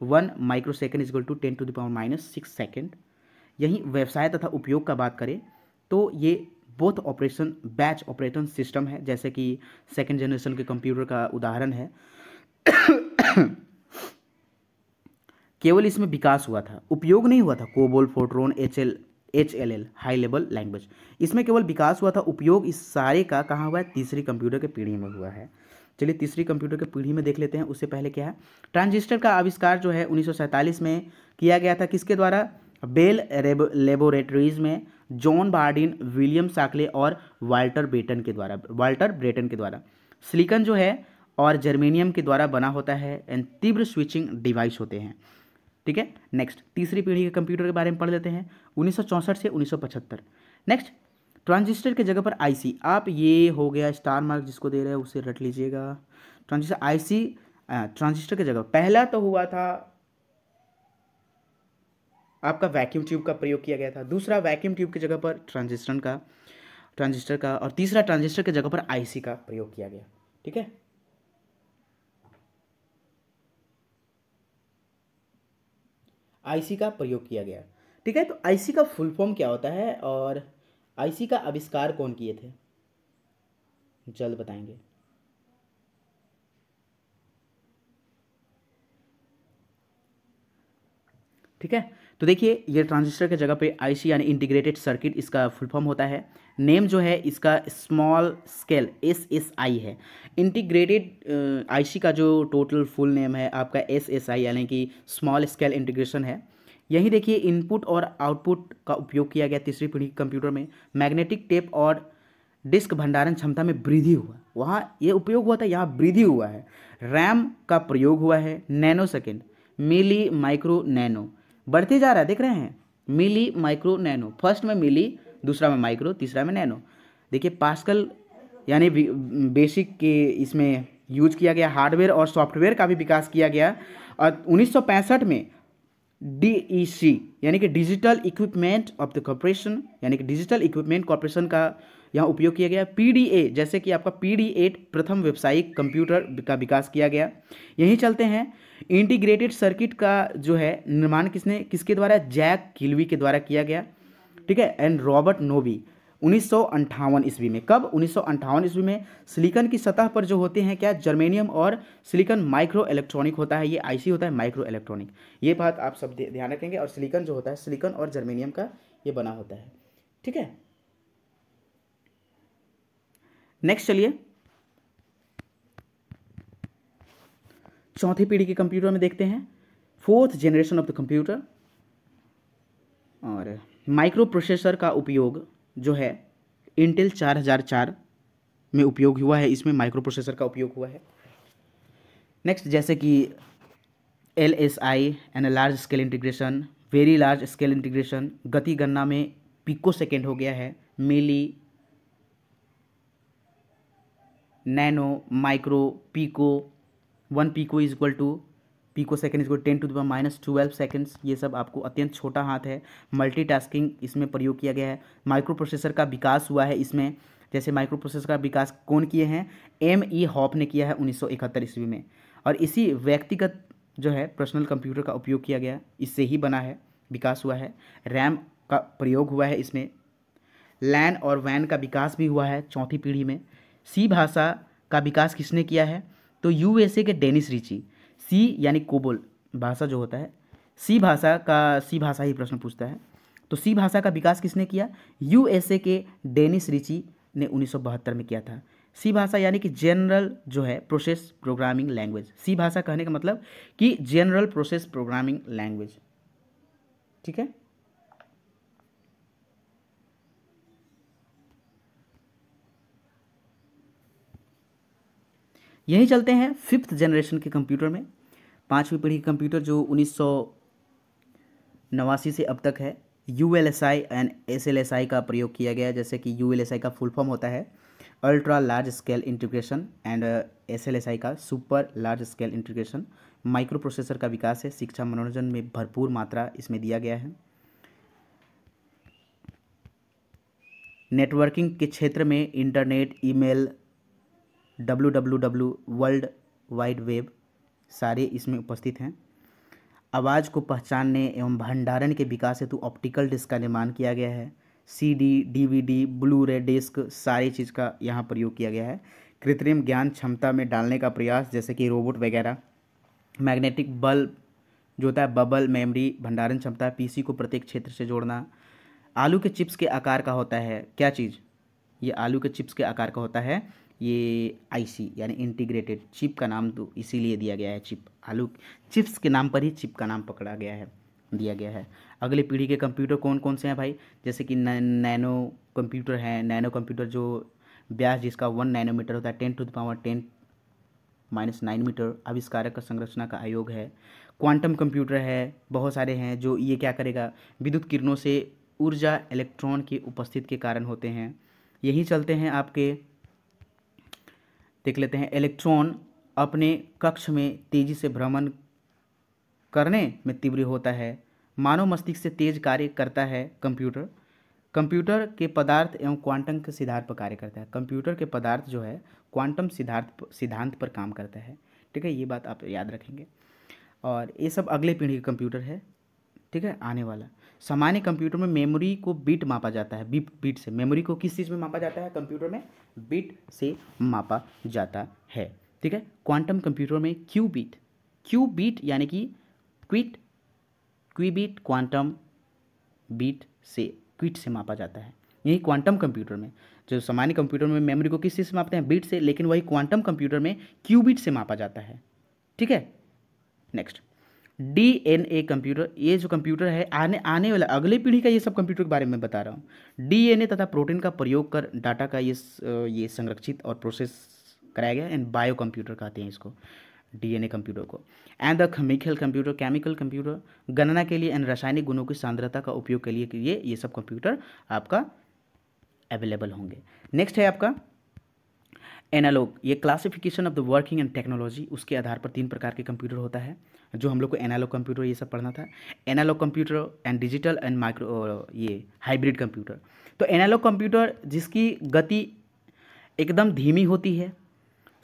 One microsecond is equal to ten to the power minus six second यहीं व्यवसाय तथा उपयोग का बात करें तो ये both operation batch operation system है, जैसे कि सेकेंड जनरेशन के कंप्यूटर का उदाहरण है। केवल इसमें विकास हुआ था, उपयोग नहीं हुआ था। COBOL FORTRAN H L H L L high level language इसमें केवल विकास हुआ था, उपयोग इस सारे का कहाँ हुआ है? तीसरी कंप्यूटर के पीढ़ी में हुआ है। चलिए तीसरी कंप्यूटर की पीढ़ी में देख लेते हैं, उससे पहले क्या है? ट्रांजिस्टर का आविष्कार जो है, उन्नीस सौ सैंतालीस में किया गया था। किसके द्वारा? बेल लेबोरेटरीज में जॉन बार्डिन, विलियम साकले और वाल्टर ब्रेटन के द्वारा, वाल्टर ब्रेटन के द्वारा। सिलिकन जो है, और जर्मेनियम के द्वारा बना होता है, एंड तीव्र स्विचिंग डिवाइस होते हैं। ठीक है? नेक्स्ट तीसरी पीढ़ी के कंप्यूटर के बारे में पढ़ लेते हैं। उन्नीस सौ चौंसठ से उन्नीस सौ पचहत्तर। नेक्स्ट ट्रांजिस्टर के जगह पर आईसी आप ये हो गया स्टार मार्क जिसको दे रहे हैं, उसे रट लीजिएगा। ट्रांजिस्टर आईसी ट्रांजिस्टर की जगह। पहला तो हुआ था, आपका वैक्यूम ट्यूब का प्रयोग किया गया था। दूसरा वैक्यूम ट्यूब की जगह पर ट्रांजिस्टर का ट्रांजिस्टर का, और तीसरा ट्रांजिस्टर की जगह पर आईसी का प्रयोग किया गया। ठीक है? आईसी का प्रयोग किया गया। ठीक है तो आईसी का फुल फॉर्म क्या होता है और आईसी का आविष्कार कौन किए थे? जल्द बताएँगे। ठीक है तो देखिए, ये ट्रांजिस्टर के जगह पे आईसी यानी इंटीग्रेटेड सर्किट इसका फुल फॉर्म होता है। नेम जो है, इसका small scale S S I है। इंटीग्रेटेड आईसी का जो टोटल फुल नेम है, आपका एस एस आई यानी कि स्मॉल स्केल इंटीग्रेशन है। यही देखिए इनपुट और आउटपुट का उपयोग किया गया तीसरी पीढ़ी कंप्यूटर में। मैग्नेटिक टेप और डिस्क भंडारण क्षमता में वृद्धि हुआ। वहाँ ये उपयोग हुआ था, यहाँ वृद्धि हुआ है। रैम का प्रयोग हुआ है nano second milli micro nano बढ़ते जा रहा है, देख रहे हैं? मिली माइक्रो नैनो फ़र्स्ट में मिली दूसरा में माइक्रो तीसरा में नैनो देखिए पास्कल यानी बेसिक के इसमें यूज़ किया गया हार्डवेयर और सॉफ्टवेयर का भी विकास किया गया। और उन्नीस सौ पैंसठ में डीईसी यानी कि digital equipment of the corporation यानी कि डिजिटल इक्विपमेंट कॉरपोरेशन का यहाँ उपयोग किया गया। पीडीए जैसे कि आपका पी प्रथम व्यावसायिक कंप्यूटर का विकास किया गया। यहीं चलते हैं। इंटीग्रेटेड सर्किट का जो है, निर्माण किसने, किसके द्वारा? जैक किलवी के द्वारा किया गया। ठीक है? एंड रॉबर्ट नोबी उन्नीस सौ ईस्वी में। कब? उन्नीस सौ ईस्वी में सिलिकन की सतह पर जो होते हैं, क्या? जर्मेनियम और सिलिकन माइक्रो इलेक्ट्रॉनिक होता है, ये आईसी होता है माइक्रो इलेक्ट्रॉनिक ये बात आप सब ध्यान रखेंगे, और सिलिकन जो होता है, सिलिकन और जर्मेनियम का ये बना होता है। ठीक है? नेक्स्ट चलिए। चौथी पीढ़ी के कंप्यूटर में देखते हैं। Fourth generation of the computer और माइक्रो प्रोसेसर का उपयोग जो है इंटेल 4004 में उपयोग हुआ है, इसमें माइक्रो प्रोसेसर का उपयोग हुआ है। नेक्स्ट जैसे कि L S I and large scale integration very large scale integration गति गणना में पिको सेकेंड हो गया है milli nano micro pico one pico is equal to picosecond, इसको ten to the minus twelve seconds, ये सब आपको अत्यंत छोटा हाथ है। मल्टीटास्किंग इसमें प्रयोग किया गया है। माइक्रो प्रोसेसर का विकास हुआ है इसमें। जैसे माइक्रो प्रोसेसर का विकास कौन किए हैं? एम ई हॉप ने किया है उन्नीस सौ इकहत्तर ईस्वी में। और इसी व्यक्तिगत जो है, पर्सनल कंप्यूटर का उपयोग किया गया, इससे ही बना है, विकास हुआ है। रैम का प्रयोग हुआ है इसमें। लैन और वैन का विकास भी हुआ है चौथी पीढ़ी में। सी भाषा का विकास किसने किया है? तो यूएसए के डेनिस रिची। सी यानी कोबोल भाषा जो होता है, सी भाषा का, सी भाषा ही प्रश्न पूछता है। तो सी भाषा का विकास किसने किया? यूएसए के डेनिस रिची ने उन्नीस सौ बहत्तर में किया था। सी भाषा यानी कि जनरल जो है, प्रोसेस प्रोग्रामिंग लैंग्वेज। सी भाषा कहने का मतलब कि जनरल प्रोसेस प्रोग्रामिंग लैंग्वेज। ठीक है? यही चलते हैं फिफ्थ जनरेशन के कंप्यूटर में। पाँचवीं पीढ़ी कंप्यूटर जो उन्नीस नवासी से अब तक है U L S I and S L S I का प्रयोग किया गया जैसे कि यू एल एस आई का फुल फॉर्म होता है ultra large scale integration and S L S I का super large scale integration microprocessor का विकास है, शिक्षा मनोरंजन में भरपूर मात्रा इसमें दिया गया है। नेटवर्किंग के क्षेत्र में internet email W W W world wide web सारे इसमें उपस्थित हैं। आवाज़ को पहचानने एवं भंडारण के विकास हेतु ऑप्टिकल डिस्क का निर्माण किया गया है। C D D V D blu ray disc, सारी चीज़ का यहाँ प्रयोग किया गया है। कृत्रिम ज्ञान क्षमता में डालने का प्रयास, जैसे कि रोबोट वगैरह। मैग्नेटिक बल्ब जो होता है, बबल, मेमोरी, भंडारण क्षमता, पीसी को प्रत्येक क्षेत्र से जोड़ना। आलू के चिप्स के आकार का होता है, क्या चीज़? ये आलू के चिप्स के आकार का होता है। ये आईसी यानी इंटीग्रेटेड चिप का नाम तो इसीलिए दिया गया है चिप आलू चिप्स के नाम पर ही चिप का नाम पकड़ा गया है, दिया गया है। अगली पीढ़ी के कंप्यूटर कौन कौन से हैं भाई? जैसे कि नैनो कंप्यूटर हैं नैनो कंप्यूटर जो ब्यास जिसका वन नैनोमीटर होता है ten to the power ten minus nine metre आविष्कारक का संरचना का आयोग है। क्वांटम कंप्यूटर है, बहुत सारे हैं जो ये क्या करेगा? विद्युत किरणों से ऊर्जा इलेक्ट्रॉन की उपस्थित के कारण होते हैं। यही चलते हैं आपके देख लेते हैं। इलेक्ट्रॉन अपने कक्ष में तेज़ी से भ्रमण करने में तीव्र होता है। मानव मस्तिष्क से तेज कार्य करता है कंप्यूटर। कंप्यूटर के पदार्थ एवं क्वांटम के सिद्धांत पर कार्य करता है। कंप्यूटर के पदार्थ जो है, क्वांटम सिद्धांत सिद्धांत पर काम करता है। ठीक है, ये बात आप याद रखेंगे। और ये सब अगले पीढ़ी का कंप्यूटर है। ठीक है? आने वाला। सामान्य कंप्यूटर में मेमोरी को बीट मापा जाता है। बीट बीट से। मेमोरी को किस चीज़ में मापा जाता है? कंप्यूटर में बीट से मापा जाता है। ठीक है? क्वांटम कंप्यूटर में क्यू बीट क्यू बीट यानी कि क्विट क्वीबीट क्वांटम बीट से क्विट से मापा जाता है। यही क्वांटम कंप्यूटर में। जो सामान्य कंप्यूटर में मेमोरी को किस चीज़ से मापते हैं? बीट से। लेकिन वही क्वांटम कंप्यूटर में क्यूबिट से मापा जाता है। ठीक है? Next D N A computer, ये जो कंप्यूटर है, आने आने वाला, अगले पीढ़ी का ये सब कंप्यूटर के बारे में बता रहा हूँ। डी एन ए तथा प्रोटीन का प्रयोग कर डाटा का ये ये संरक्षित और प्रोसेस कराया गया, एंड बायो कंप्यूटर कहते हैं इसको, डीएनए कंप्यूटर को। And the chemical computer chemical computer, गणना के लिए एंड रासायनिक गुणों की सांद्रता का उपयोग के लिए ये ये सब कंप्यूटर आपका अवेलेबल होंगे। नेक्स्ट है आपका एनालॉग ये classification of the working and technology उसके आधार पर तीन प्रकार के कंप्यूटर होता है, जो हम लोग को एनालॉग कंप्यूटर ये सब पढ़ना था। Analogue computer and digital and micro ये हाइब्रिड कंप्यूटर तो एनालॉग कंप्यूटर जिसकी गति एकदम धीमी होती है,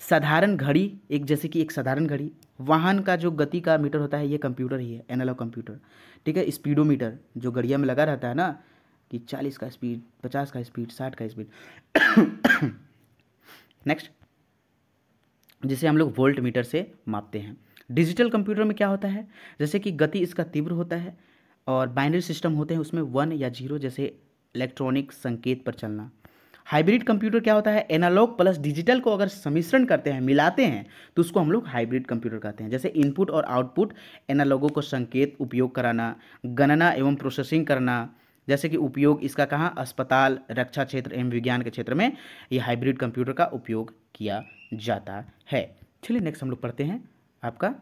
साधारण घड़ी, एक जैसे कि एक साधारण घड़ी, वाहन का जो गति का मीटर होता है, ये कंप्यूटर ही है एनालॉग कंप्यूटर ठीक है स्पीडोमीटर जो गड़िया में लगा रहता है ना, कि चालीस का स्पीड पचास का स्पीड साठ का स्पीड नेक्स्ट जिसे हम लोग वोल्ट मीटर से मापते हैं। डिजिटल कंप्यूटर में क्या होता है? जैसे कि गति इसका तीव्र होता है और बाइनरी सिस्टम होते हैं उसमें वन या ज़ीरो जैसे इलेक्ट्रॉनिक संकेत पर चलना। हाइब्रिड कंप्यूटर क्या होता है? एनालॉग प्लस डिजिटल को अगर सम्मिश्रण करते हैं, मिलाते हैं तो उसको हम लोग हाइब्रिड कंप्यूटर कहते हैं। जैसे इनपुट और आउटपुट एनालॉगों को संकेत, उपयोग कराना, गणना एवं प्रोसेसिंग करना जैसे कि उपयोग इसका कहाँ? अस्पताल, रक्षा क्षेत्र एवं विज्ञान के क्षेत्र में ये हाइब्रिड कंप्यूटर का उपयोग किया जाता है। चलिए नेक्स्ट हम लोग पढ़ते हैं। आपका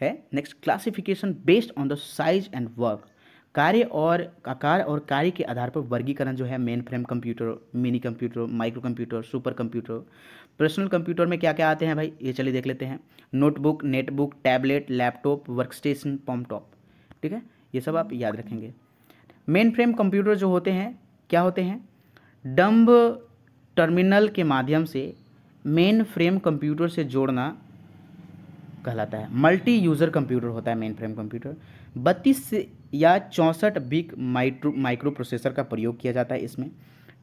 है? Next classification based on the size and work कार्य और, आकार और कार्य के आधार पर वर्गीकरण जो है mainframe computer minicomputer microcomputer supercomputer personal computer में क्या क्या आते हैं भाई? ये चलिए देख लेते हैं। Notebook netbook tablet laptop workstation palmtop ठीक है? ये सब आप याद रखेंगे। मेन फ्रेम कंप्यूटर जो होते हैं, क्या होते हैं? डम्ब टर्मिनल के माध्यम से मेन फ्रेम कंप्यूटर से जोड़ना कहलाता है। मल्टी यूज़र कंप्यूटर होता है मेन फ्रेम कंप्यूटर बत्तीस या चौंसठ बिग माइक्रो माइक्रो प्रोसेसर का प्रयोग किया जाता है इसमें।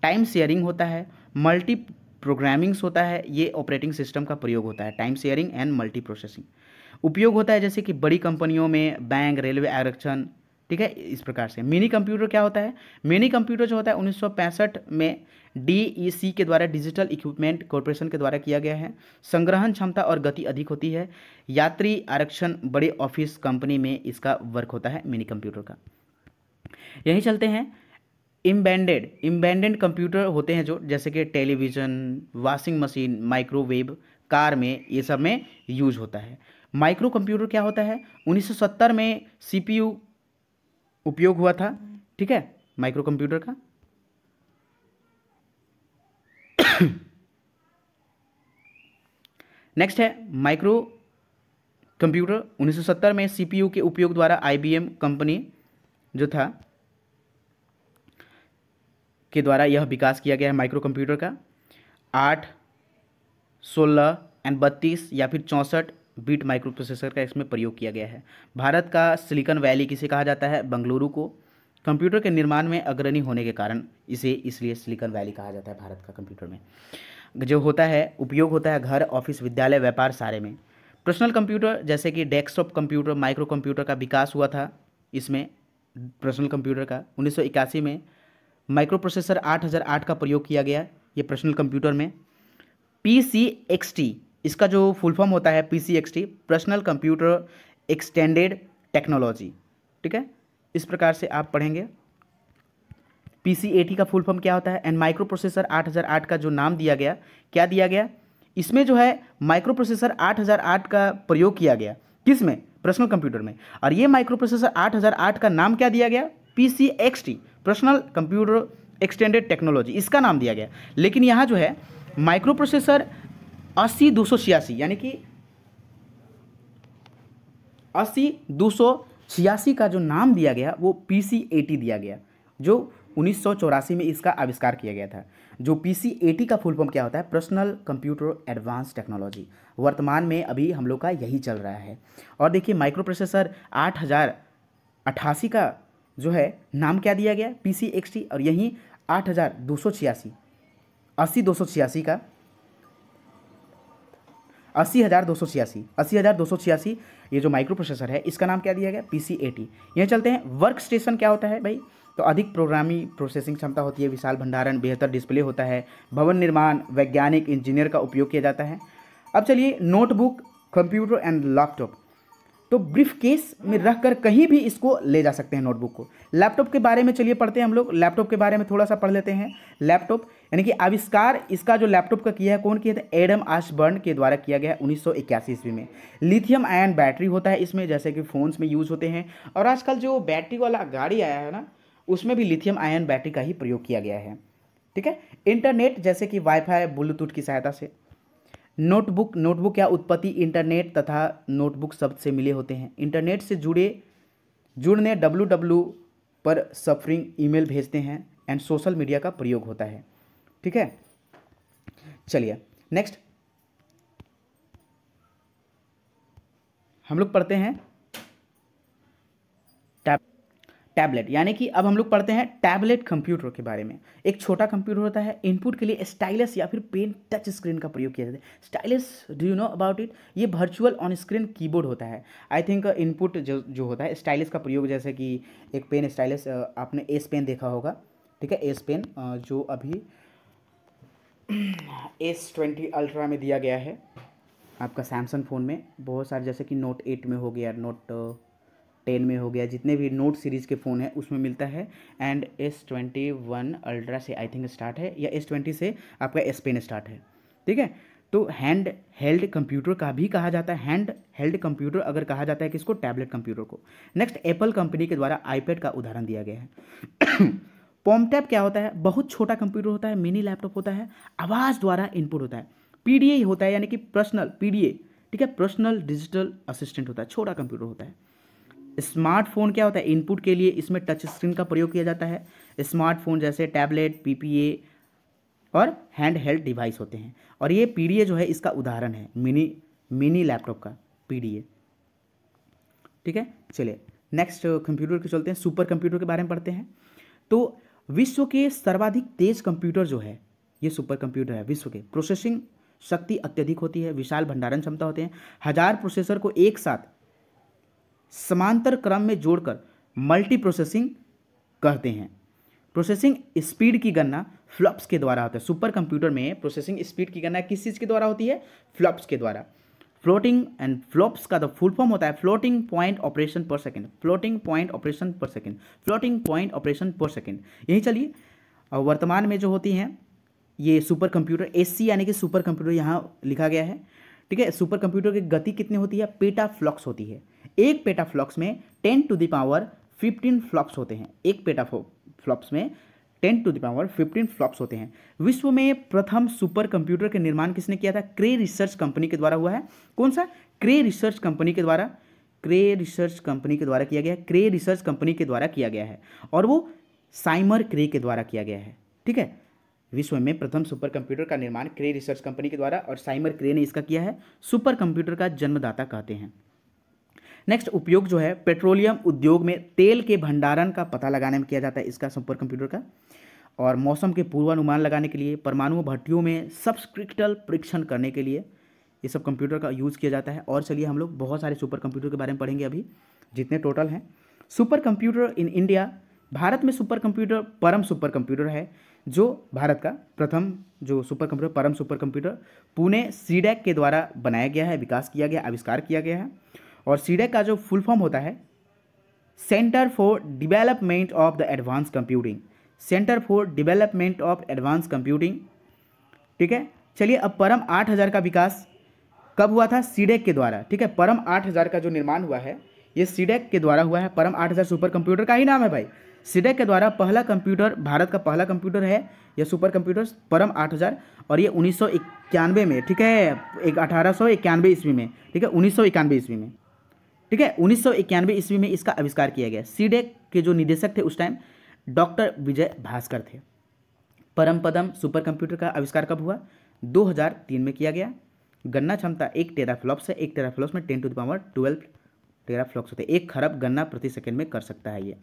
टाइम शेयरिंग होता है मल्टी प्रोग्रामिंग्स होता है, ये ऑपरेटिंग सिस्टम का प्रयोग होता है। Time sharing and multi processing उपयोग होता है जैसे कि बड़ी कंपनियों में बैंक रेलवे आरक्षण ठीक है, इस प्रकार से। मिनी कंप्यूटर क्या होता है? मिनी कंप्यूटर जो होता है, उन्नीस सौ पैंसठ में डीईसी के द्वारा, डिजिटल इक्विपमेंट कॉरपोरेशन के द्वारा किया गया है। संग्रहण क्षमता और गति अधिक होती है। यात्री आरक्षण बड़े ऑफ़िस कंपनी में इसका वर्क होता है, मिनी कंप्यूटर का। यहीं चलते हैं। इम्बैंडेड इम्बैंडेड कंप्यूटर होते हैं जो, जैसे कि television, washing machine, microwave, car में, ये सब में यूज़ होता है। माइक्रो कंप्यूटर क्या होता है? 1970 में सीपीयू उपयोग हुआ था, ठीक है? माइक्रो कंप्यूटर का। *coughs* नेक्स्ट है माइक्रो कंप्यूटर 1970 में सीपीयू के उपयोग द्वारा आईबीएम कंपनी जो था, के द्वारा यह विकास किया गया है माइक्रो कंप्यूटर का। आठ, सोलह एंड बत्तीस, या फिर चौंसठ बीट माइक्रो प्रोसेसर का इसमें प्रयोग किया गया है। भारत का सिलिकन वैली किसे कहा जाता है? बंगलुरु को। कंप्यूटर के निर्माण में अग्रणी होने के कारण इसे इसलिए सिलिकन वैली कहा जाता है भारत का कंप्यूटर में। जो होता है, उपयोग होता है घर, ऑफ़िस, विद्यालय, व्यापार सारे में। पर्सनल कंप्यूटर जैसे कि डेस्कटॉप कंप्यूटर, माइक्रो कंप्यूटर का विकास हुआ था इसमें, पर्सनल कंप्यूटर का। उन्नीस सौ इक्यासी में माइक्रो प्रोसेसर आठ का प्रयोग किया गया ये पर्सनल कंप्यूटर में। पी सी एक्स टी इसका जो फुल फॉर्म होता है T personal computer extended technology ठीक है? इस प्रकार से आप पढ़ेंगे। पी सी ए टी का फुल फॉर्म क्या होता है? एंड माइक्रो प्रोसेसर आठ हज़ार आठ का जो नाम दिया गया, क्या दिया गया? इसमें जो है माइक्रो प्रोसेसर आठ हज़ार आठ का प्रयोग किया गया। किसमें? पर्सनल कंप्यूटर में। और ये माइक्रो प्रोसेसर आठ हज़ार आठ का नाम क्या दिया गया? T personal computer extended technology इसका नाम दिया गया। लेकिन यहाँ जो है माइक्रो प्रोसेसर अस्सी दो सौ छियासी, यानी कि अस्सी दो सौ छियासी का जो नाम दिया गया, वो पी सी एटी दिया गया, जो उन्नीस सौ चौरासी में इसका आविष्कार किया गया था। जो पी सी एटी का फुल फॉर्म क्या होता है? Personal computer advance technology. वर्तमान में अभी हम लोग का यही चल रहा है। और देखिए माइक्रो प्रोसेसर आठ हज़ार अट्ठासी का जो है, नाम क्या दिया गया? पी सी एक्स टी, और यहीं आठ हज़ार दो सौ छियासी, अस्सी दो सौ छियासी का अस्सी हज़ार दो सौ छियासी, अस्सी हज़ार दो सौ छियासी, ये जो माइक्रो प्रोसेसर है, इसका नाम क्या दिया गया? P C AT. यहाँ चलते हैं, वर्क स्टेशन क्या होता है भाई? तो अधिक प्रोग्रामी प्रोसेसिंग क्षमता होती है, विशाल भंडारण, बेहतर डिस्प्ले होता है, भवन निर्माण, वैज्ञानिक, इंजीनियर का उपयोग किया जाता है। अब चलिए, नोटबुक, कंप्यूटर एंड लैपटॉप। तो ब्रीफ केस में रख कर कहीं भी इसको ले जा सकते हैं नोटबुक को। लैपटॉप के बारे में चलिए पढ़ते हैं हम लोग। लैपटॉप के बारे में थोड़ा सा पढ़ लेते हैं। लैपटॉप, यानी कि आविष्कार, इसका जो लैपटॉप का किया है, कौन किया था? एडम आशबर्न के द्वारा किया गया है उन्नीस सौ ईस्वी में। लिथियम आयन बैटरी होता है इसमें, जैसे कि फ़ोन्स में यूज़ होते हैं। और आजकल जो बैटरी वाला गाड़ी आया है ना, उसमें भी लिथियम आयन बैटरी का ही प्रयोग किया गया है। ठीक है? इंटरनेट, जैसे कि वाईफाई, ब्लूटूथ की सहायता से। नोटबुक नोटबुक या उत्पत्ति इंटरनेट तथा नोटबुक शब्द से मिले होते हैं। इंटरनेट से जुड़े, जुड़ने डब्लू डब्लू पर सफरिंग, ईमेल भेजते हैं एंड सोशल मीडिया का प्रयोग होता है। ठीक है? चलिए, नेक्स्ट। हम लोग पढ़ते हैं। टैबलेट, यानी कि अब हम लोग पढ़ते हैं टैबलेट कंप्यूटर के बारे में। एक छोटा कंप्यूटर होता है, इनपुट के लिए स्टाइलस या फिर पेन टच स्क्रीन का प्रयोग किया जाता है। Stylus do you know about it ये वर्चुअल ऑन स्क्रीन कीबोर्ड होता है। आई थिंक इनपुट जो जो होता है स्टाइलिस का प्रयोग जैसे कि एक पेन स्टाइलिस आपने एस पेन देखा होगा, ठीक है? एस पेन जो अभी एस ट्वेंटी अल्ट्रा में दिया गया है आपका सैमसंग फ़ोन में। बहुत सारे जैसे कि नोट एट में हो गया नोट टेन में हो गया, जितने भी नोट सीरीज़ के फ़ोन हैं, उसमें मिलता है। And S twenty one ultra से आई थिंक स्टार्ट है, या एस ट्वेंटी से आपका एस पेन स्टार्ट है। ठीक है? तो हैंड हेल्ड कंप्यूटर का भी कहा जाता है। हैंड हेल्ड कंप्यूटर अगर कहा जाता है किसको? टैबलेट कंप्यूटर को। नेक्स्ट, एप्पल कंपनी के द्वारा आईपैड का उदाहरण दिया गया है। *coughs* पॉमटैप क्या होता है? बहुत छोटा कंप्यूटर होता है, मिनी लैपटॉप होता है, आवाज़ द्वारा इनपुट होता है। पीडीए होता है, यानी कि पर्सनल, पीडीए। ठीक है? पर्सनल डिजिटल असिस्टेंट होता है, छोटा कंप्यूटर होता है। स्मार्टफ़ोन क्या होता है? इनपुट के लिए इसमें टच स्क्रीन का प्रयोग किया जाता है। स्मार्टफ़ोन जैसे टैबलेट, पीपीए और हैंड हेल्ड डिवाइस होते हैं। और ये पीडीए जो है, इसका उदाहरण है। मिनी मिनी लैपटॉप का पीडीए। ठीक है? चलिए नेक्स्ट कंप्यूटर के चलते हैं। सुपर कंप्यूटर के बारे में पढ़ते हैं। तो विश्व के सर्वाधिक तेज कंप्यूटर जो है, ये सुपर कंप्यूटर है विश्व के। प्रोसेसिंग शक्ति अत्यधिक होती है, विशाल भंडारण क्षमता होते हैं। हज़ार प्रोसेसर को एक साथ समांतर क्रम में जोड़कर मल्टी प्रोसेसिंग कहते हैं। प्रोसेसिंग स्पीड की गणना फ्लॉप्स के द्वारा होता है। सुपर कंप्यूटर में प्रोसेसिंग स्पीड की गणना किस चीज़ के द्वारा होती है? फ्लॉप्स के द्वारा। फ्लोटिंग एंड फ्लॉप्स का द फुल फॉर्म होता है। Floating point operation per second floating point operation per second floating point operation per second यही चलिए वर्तमान में जो होती हैं, ये सुपर कंप्यूटर एस यानी कि सुपर कंप्यूटर यहाँ लिखा गया है। ठीक है सुपर कंप्यूटर की गति कितनी होती है? पेटा फ्लॉक्स होती है। एक पेटा फ्लॉक्स में ten to the power fifteen flops होते हैं। एक पेटा फ्लॉप्स में ten to the power fifteen flops होते हैं। विश्व में प्रथम सुपर कंप्यूटर के निर्माण किसने किया था? क्रे रिसर्च कंपनी के द्वारा हुआ है। कौन सा? क्रे रिसर्च कंपनी के द्वारा। क्रे रिसर्च कंपनी के द्वारा किया गया क्रे रिसर्च कंपनी के द्वारा किया गया है। और वो साइमर क्रे के द्वारा किया गया है। ठीक है? विश्व में प्रथम सुपर कंप्यूटर का निर्माण क्रे रिसर्च कंपनी के द्वारा और साइमर क्रे ने इसका किया है। सुपर कंप्यूटर का जन्मदाता कहते हैं। नेक्स्ट उपयोग जो है, पेट्रोलियम उद्योग में तेल के भंडारण का पता लगाने में किया जाता है इसका सुपर कंप्यूटर का। और मौसम के पूर्वानुमान लगाने के लिए, परमाणु भट्टियों में सब्सक्रिप्टल परीक्षण करने के लिए ये सब कंप्यूटर का यूज़ किया जाता है। और चलिए हम लोग बहुत सारे सुपर कंप्यूटर के बारे में पढ़ेंगे अभी, जितने टोटल हैं। Super computer in India Bharat में super computer Param super computer है। जो भारत का प्रथम जो super computer Param super computer Pune CDAC के द्वारा बनाया गया है, विकास किया गया, आविष्कार किया गया है। और सीडेक का जो फुल फॉर्म होता है centre for development of the advance computing centre for development of advance computing ठीक है? चलिए अब परम आठ हज़ार का विकास कब हुआ था? सीडेक के द्वारा। ठीक है? परम आठ हज़ार का जो निर्माण हुआ है, ये सीडेक के द्वारा हुआ है। परम आठ हज़ार सुपर कंप्यूटर का ही नाम है भाई। सीडेक के द्वारा पहला कंप्यूटर, भारत का पहला कंप्यूटर है, यह सुपर कंप्यूटर परम आठ हज़ार, और ये उन्नीस सौ इक्यानवे में, ठीक है, एक अठारह सौ इक्यानवे ईस्वी में, ठीक है, उन्नीस सौ इक्यानवे ईस्वी में, ठीक है, उन्नीस सौ इक्यानवे ईस्वी में इसका आविष्कार किया गया। सीडेक के जो निदेशक थे उस टाइम, डॉक्टर विजय भास्कर थे। परम पदम सुपर कंप्यूटर का आविष्कार कब हुआ? 2003 में किया गया। गन्ना क्षमता एक टेराफ्लॉप्स है, एक टेराफ्लॉप्स में ten to the power twelve teraflops होते हैं। एक खरब गन्ना प्रति सेकंड में कर सकता है ये।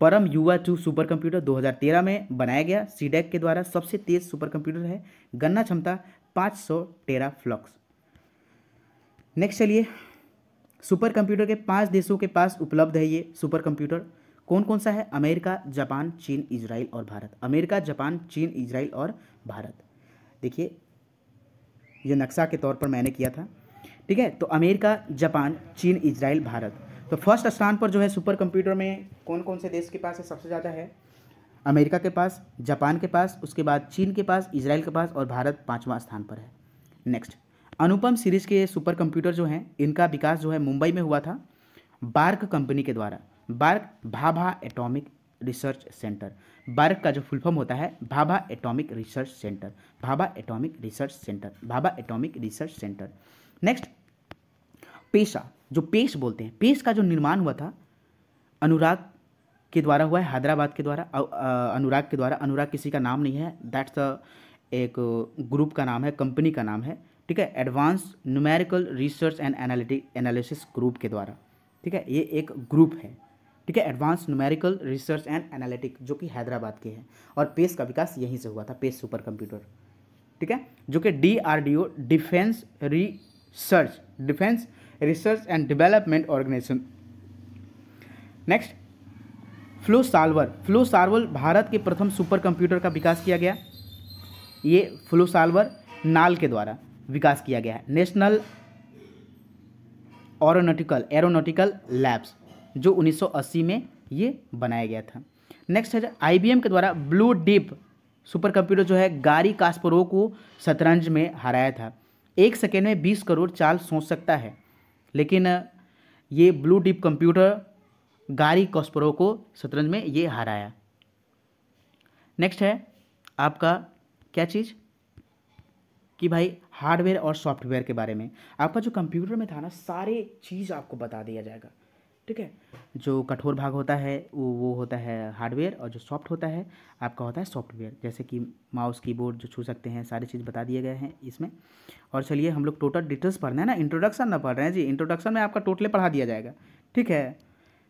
परम युवा टू सुपर कंप्यूटर 2013 में बनाया गया। सीडेक के द्वारा सबसे तेज सुपर कंप्यूटर है। गन्ना क्षमता 500 टेराफ्लॉक्स नेक्स्ट चलिए। सुपर कंप्यूटर के पाँच देशों के पास उपलब्ध है ये सुपर कंप्यूटर कौन कौन सा है? अमेरिका, जापान, चीन, इजराइल और भारत। अमेरिका, जापान, चीन, इजराइल और भारत। देखिए, ये नक्शा के तौर पर मैंने किया था। ठीक है तो अमेरिका, जापान, चीन, इजराइल, भारत। तो फ़र्स्ट स्थान पर जो है सुपर कंप्यूटर में कौन कौन से देश के पास है सबसे ज़्यादा है? अमेरिका के पास, जापान के पास, उसके बाद चीन के पास इसराइल के पास और भारत पाँचवा स्थान पर है। नेक्स्ट अनुपम सीरीज़ के सुपर कंप्यूटर जो हैं, इनका विकास जो है मुंबई में हुआ था, बार्क कंपनी के द्वारा। BARC Bhabha atomic research centre. BARC का जो फुल फॉर्म होता है, Bhabha atomic research centre. Bhabha atomic research centre. Bhabha atomic research centre. Next पेशा, जो पेश बोलते हैं, पेश का जो निर्माण हुआ था, अनुराग के द्वारा हुआ है, हैदराबाद के द्वारा अनुराग के द्वारा, अनुराग किसी का नाम नहीं है दैट्स एक ग्रुप का नाम है कंपनी का नाम है, ठीक है advance numerical research and analytic analysis group के द्वारा, ठीक है, ये एक ग्रुप है, ठीक है advance numerical research and analytic जो कि हैदराबाद के हैं, और पेस का विकास यहीं से हुआ था पेस सुपर कंप्यूटर ठीक है, जो कि D R D O defence research defence research and development organisation next flow solver flow solver Bharat के प्रथम सुपर कंप्यूटर का विकास किया गया। ये फ्लो साल्वर नाल के द्वारा विकास किया गया है। नेशनल एरोनॉटिकल एरोनॉटिकल लैब्स जो 1980 में ये बनाया गया था। नेक्स्ट है आईबीएम के द्वारा ब्लू डिप सुपर कंप्यूटर जो है, गारी कास्परो को शतरंज में हराया था। एक सेकेंड में बीस करोड़ चाल सोच सकता है। लेकिन, ये ब्लू डिप कंप्यूटर गारी कॉस्परो को शतरंज में ये हराया। नेक्स्ट है आपका क्या चीज़? कि भाई हार्डवेयर और सॉफ्टवेयर के बारे में। आपका जो कंप्यूटर में था ना, सारे चीज़ आपको बता दिया जाएगा। ठीक है? जो कठोर भाग होता है, वो वो होता है हार्डवेयर और जो सॉफ्ट होता है, आपका होता है सॉफ्टवेयर जैसे कि माउस कीबोर्ड जो छू सकते हैं, सारी चीज़ बता दिए गए हैं इसमें। और चलिए हम लोग टोटल डिटेल्स पढ़ रहे हैं ना? इंट्रोडक्शन ना पढ़ रहे हैं जी। इंट्रोडक्शन में आपका टोटली पढ़ा दिया जाएगा। ठीक है?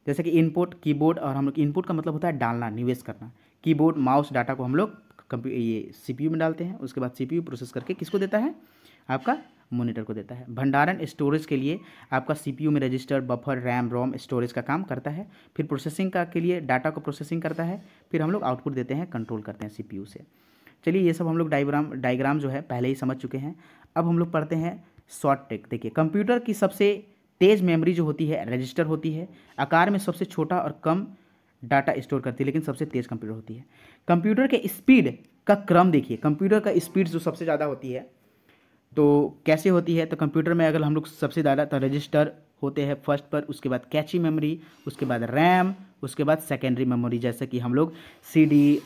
जैसे कि इनपुट कीबोर्ड और हम लोग इनपुट का मतलब होता है डालना, निवेश करना। कीबोर्ड माउस डाटा को हम लोग कंप्यू ये सीपीयू में डालते हैं, उसके बाद सीपीयू प्रोसेस करके किसको देता है? आपका मोनीटर को देता है। भंडारण स्टोरेज के लिए आपका सीपीयू में register buffer RAM ROM storage का काम करता है। फिर प्रोसेसिंग का के लिए डाटा को प्रोसेसिंग करता है। फिर हम लोग आउटपुट देते हैं कंट्रोल करते हैं सीपीयू से। चलिए ये सब हम लोग डायग्राम डायग्राम जो है पहले ही समझ चुके हैं। अब हम लोग पढ़ते हैं शॉर्ट टेक देखिए कंप्यूटर की सबसे तेज़ मेमोरी जो होती है रजिस्टर होती है, आकार में सबसे छोटा और कम डाटा स्टोर करती है, लेकिन सबसे तेज़ कंप्यूटर होती है। कंप्यूटर के स्पीड का क्रम देखिए। कंप्यूटर का स्पीड जो सबसे ज़्यादा होती है तो कैसे होती है? तो कंप्यूटर में अगर हम लोग सबसे ज़्यादा तो रजिस्टर होते हैं फ़र्स्ट पर, उसके बाद कैची मेमोरी, उसके बाद रैम, उसके बाद सेकेंडरी मेमोरी, जैसे कि हम लोग C D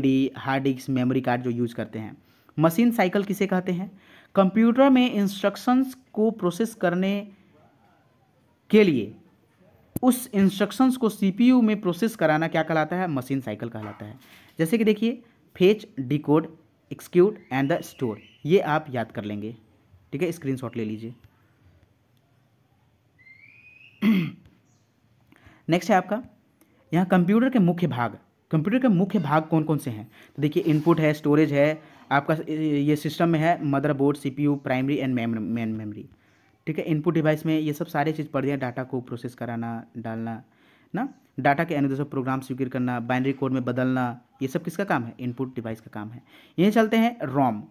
D hard disk, memory card जो यूज़ करते हैं। मशीन साइकिल किसे कहते हैं? कंप्यूटर में इंस्ट्रक्शंस को प्रोसेस करने के लिए उस इंस्ट्रक्शंस को सीपीयू में प्रोसेस कराना क्या कहलाता है? मशीन साइकिल कहलाता है। जैसे कि देखिए, fetch, decode, execute, and the store. ये आप याद कर लेंगे। ठीक है स्क्रीनशॉट ले लीजिए। *clears throat* नेक्स्ट है आपका। यहाँ कंप्यूटर के मुख्य भाग। कंप्यूटर के मुख्य भाग कौन कौन से हैं? तो देखिए इनपुट है स्टोरेज है, आपका ये सिस्टम में है motherboard CPU primary and main memory ठीक है इनपुट डिवाइस में ये सब सारे चीज़ पढ़ दिया डाटा को प्रोसेस कराना, डालना, ना? डाटा के अनुदेश प्रोग्राम स्वीकृत करना बाइनरी कोड में बदलना, ये सब किसका काम है? इनपुट डिवाइस का काम है। यहीं चलते हैं रोम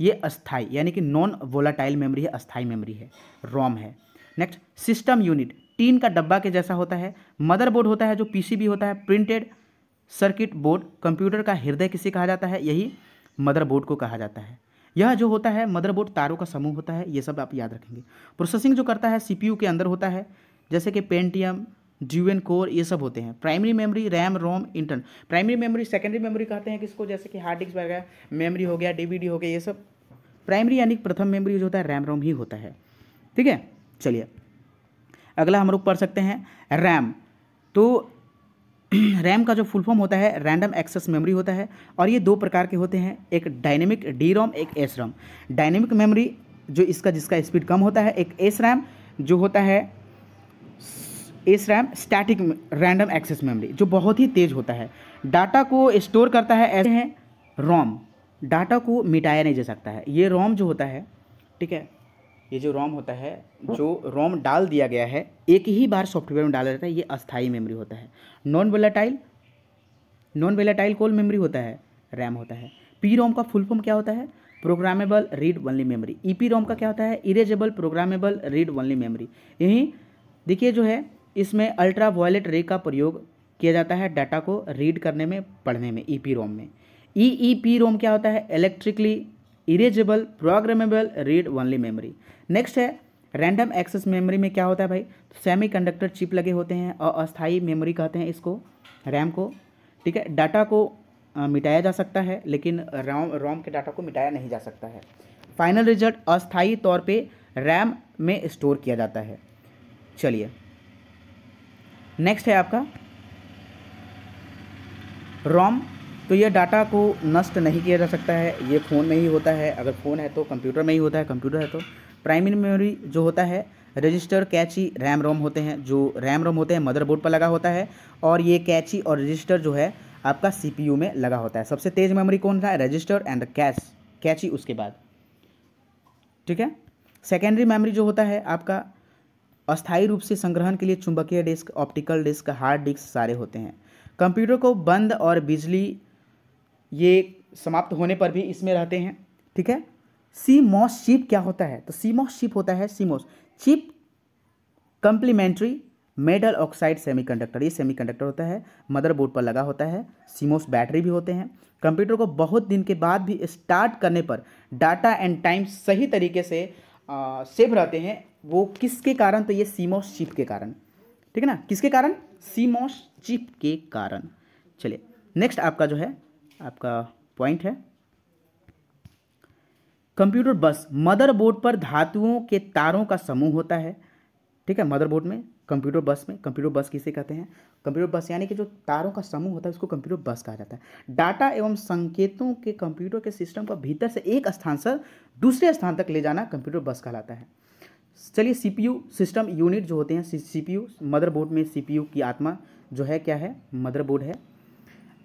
ये अस्थाई यानी कि नॉन वोलाटाइल मेमोरी है अस्थाई मेमोरी है रोम है। नेक्स्ट सिस्टम यूनिट टीन का डब्बा के जैसा होता है मदरबोर्ड होता है जो पीसीबी होता है प्रिंटेड सर्किट बोर्ड कंप्यूटर का हृदय किसे कहा जाता है? यही मदरबोर्ड को कहा जाता है। यह जो होता है मदरबोर्ड तारों का समूह होता है, ये सब आप याद रखेंगे। प्रोसेसिंग जो करता है सीपीयू के अंदर होता है, जैसे कि पेंटियम ड्यूएन कोर, ये सब होते हैं। Primary memory, RAM, ROM, intern. Primary memory, secondary memory कहते हैं किसको? जैसे कि हार्ड डिस्क वगैरह, मेमोरी हो गया, डीवीडी हो गया, ये सब। प्राइमरी यानी प्रथम मेमोरी जो होता है, रैम, रोम ही होता है। ठीक है? चलिए। अगला हम लोग पढ़ सकते हैं, रैम। तो *clears throat* रैम का जो फुल फॉर्म होता है, रैंडम एक्सेस मेमोरी होता है, और ये दो प्रकार के होते हैं, एक डायनेमिक डी रोम एक एस रोम डायनेमिक मेमोरी जो इसका जिसका स्पीड कम होता है, एक एस रैम जो होता है S RAM static random access memory, जो बहुत ही तेज होता है। डाटा को स्टोर करता है ऐसे हैं रोम। डाटा को मिटाया नहीं जा सकता है। ये रोम जो होता है, ठीक है, ये जो रोम होता है, जो रोम डाल दिया गया है, एक ही बार सॉफ्टवेयर में डाला जाता है, ये अस्थाई मेमोरी होता है। नॉन वेलाटाइल नॉन वेलाटाइल कोल मेमोरी होता है, रैम होता है। पी रोम का फुल फॉर्म क्या होता है? Programmable read only memory. E P ROM का क्या होता है? Erasable programmable read only memory. यही, देखिए जो है इसमें अल्ट्रा वायलेट रे का प्रयोग किया जाता है डाटा को रीड करने में पढ़ने में ई पी रोम में। ई ई पी रोम क्या होता है? Electrically erasable programmable read only memory next है रैंडम एक्सेस मेमोरी में क्या होता है भाई? तो सेमी कंडक्टर चिप लगे होते हैं और अस्थाई मेमोरी कहते हैं इसको रैम को। ठीक है डाटा को आ, मिटाया जा सकता है लेकिन रोम रोम के डाटा को मिटाया नहीं जा सकता है। फाइनल रिज़ल्ट अस्थाई तौर पे रैम में स्टोर किया जाता है। चलिए नेक्स्ट है आपका रोम तो ये डाटा को नष्ट नहीं किया जा सकता है ये फ़ोन में ही होता है। अगर फ़ोन है तो कंप्यूटर में ही होता है कंप्यूटर है तो। प्राइमरी मेमोरी जो होता है रजिस्टर कैची रैम रोम होते हैं, जो रैम रोम होते हैं मदरबोर्ड पर लगा होता है। और ये कैची और रजिस्टर जो है, आपका सीपीयू में लगा होता है। सबसे तेज़ मेमोरी कौन सा है? रजिस्टर एंड कैश कैची उसके बाद। ठीक है? सेकेंडरी मेमोरी जो होता है, आपका अस्थायी रूप से संग्रहण के लिए चुंबकीय disk optical disk hard disk सारे होते हैं। कंप्यूटर को बंद और बिजली ये समाप्त होने पर भी इसमें रहते हैं। ठीक है? सी मॉस चिप क्या होता है? तो सी मॉस चिप होता है C MOS chip complementary metal oxide semiconductor. ये सेमीकंडक्टर होता है मदरबोर्ड पर लगा होता है सीमोस बैटरी भी होते हैं। कंप्यूटर को बहुत दिन के बाद भी स्टार्ट करने पर डाटा एंड टाइम सही तरीके से आ, सेव रहते हैं। वो किसके कारण? तो ये सीमोस चिप के कारण। ठीक है ना? किसके कारण? सीमोस चिप के कारण। चलिए नेक्स्ट आपका जो है, आपका पॉइंट है। कंप्यूटर बस मदरबोर्ड पर धातुओं के तारों का समूह होता है। ठीक है? मदरबोर्ड में कंप्यूटर बस में कंप्यूटर बस किसे कहते हैं? कंप्यूटर बस यानी कि जो तारों का समूह होता है, उसको कंप्यूटर बस कहा जाता है। डाटा एवं संकेतों के कंप्यूटर के सिस्टम का भीतर से एक स्थान से दूसरे स्थान तक ले जाना कंप्यूटर बस कहलाता है। चलिए सीपीयू सिस्टम यूनिट जो होते हैं सीपीयू मदरबोर्ड में सीपीयू की आत्मा जो है, क्या है? मदरबोर्ड है।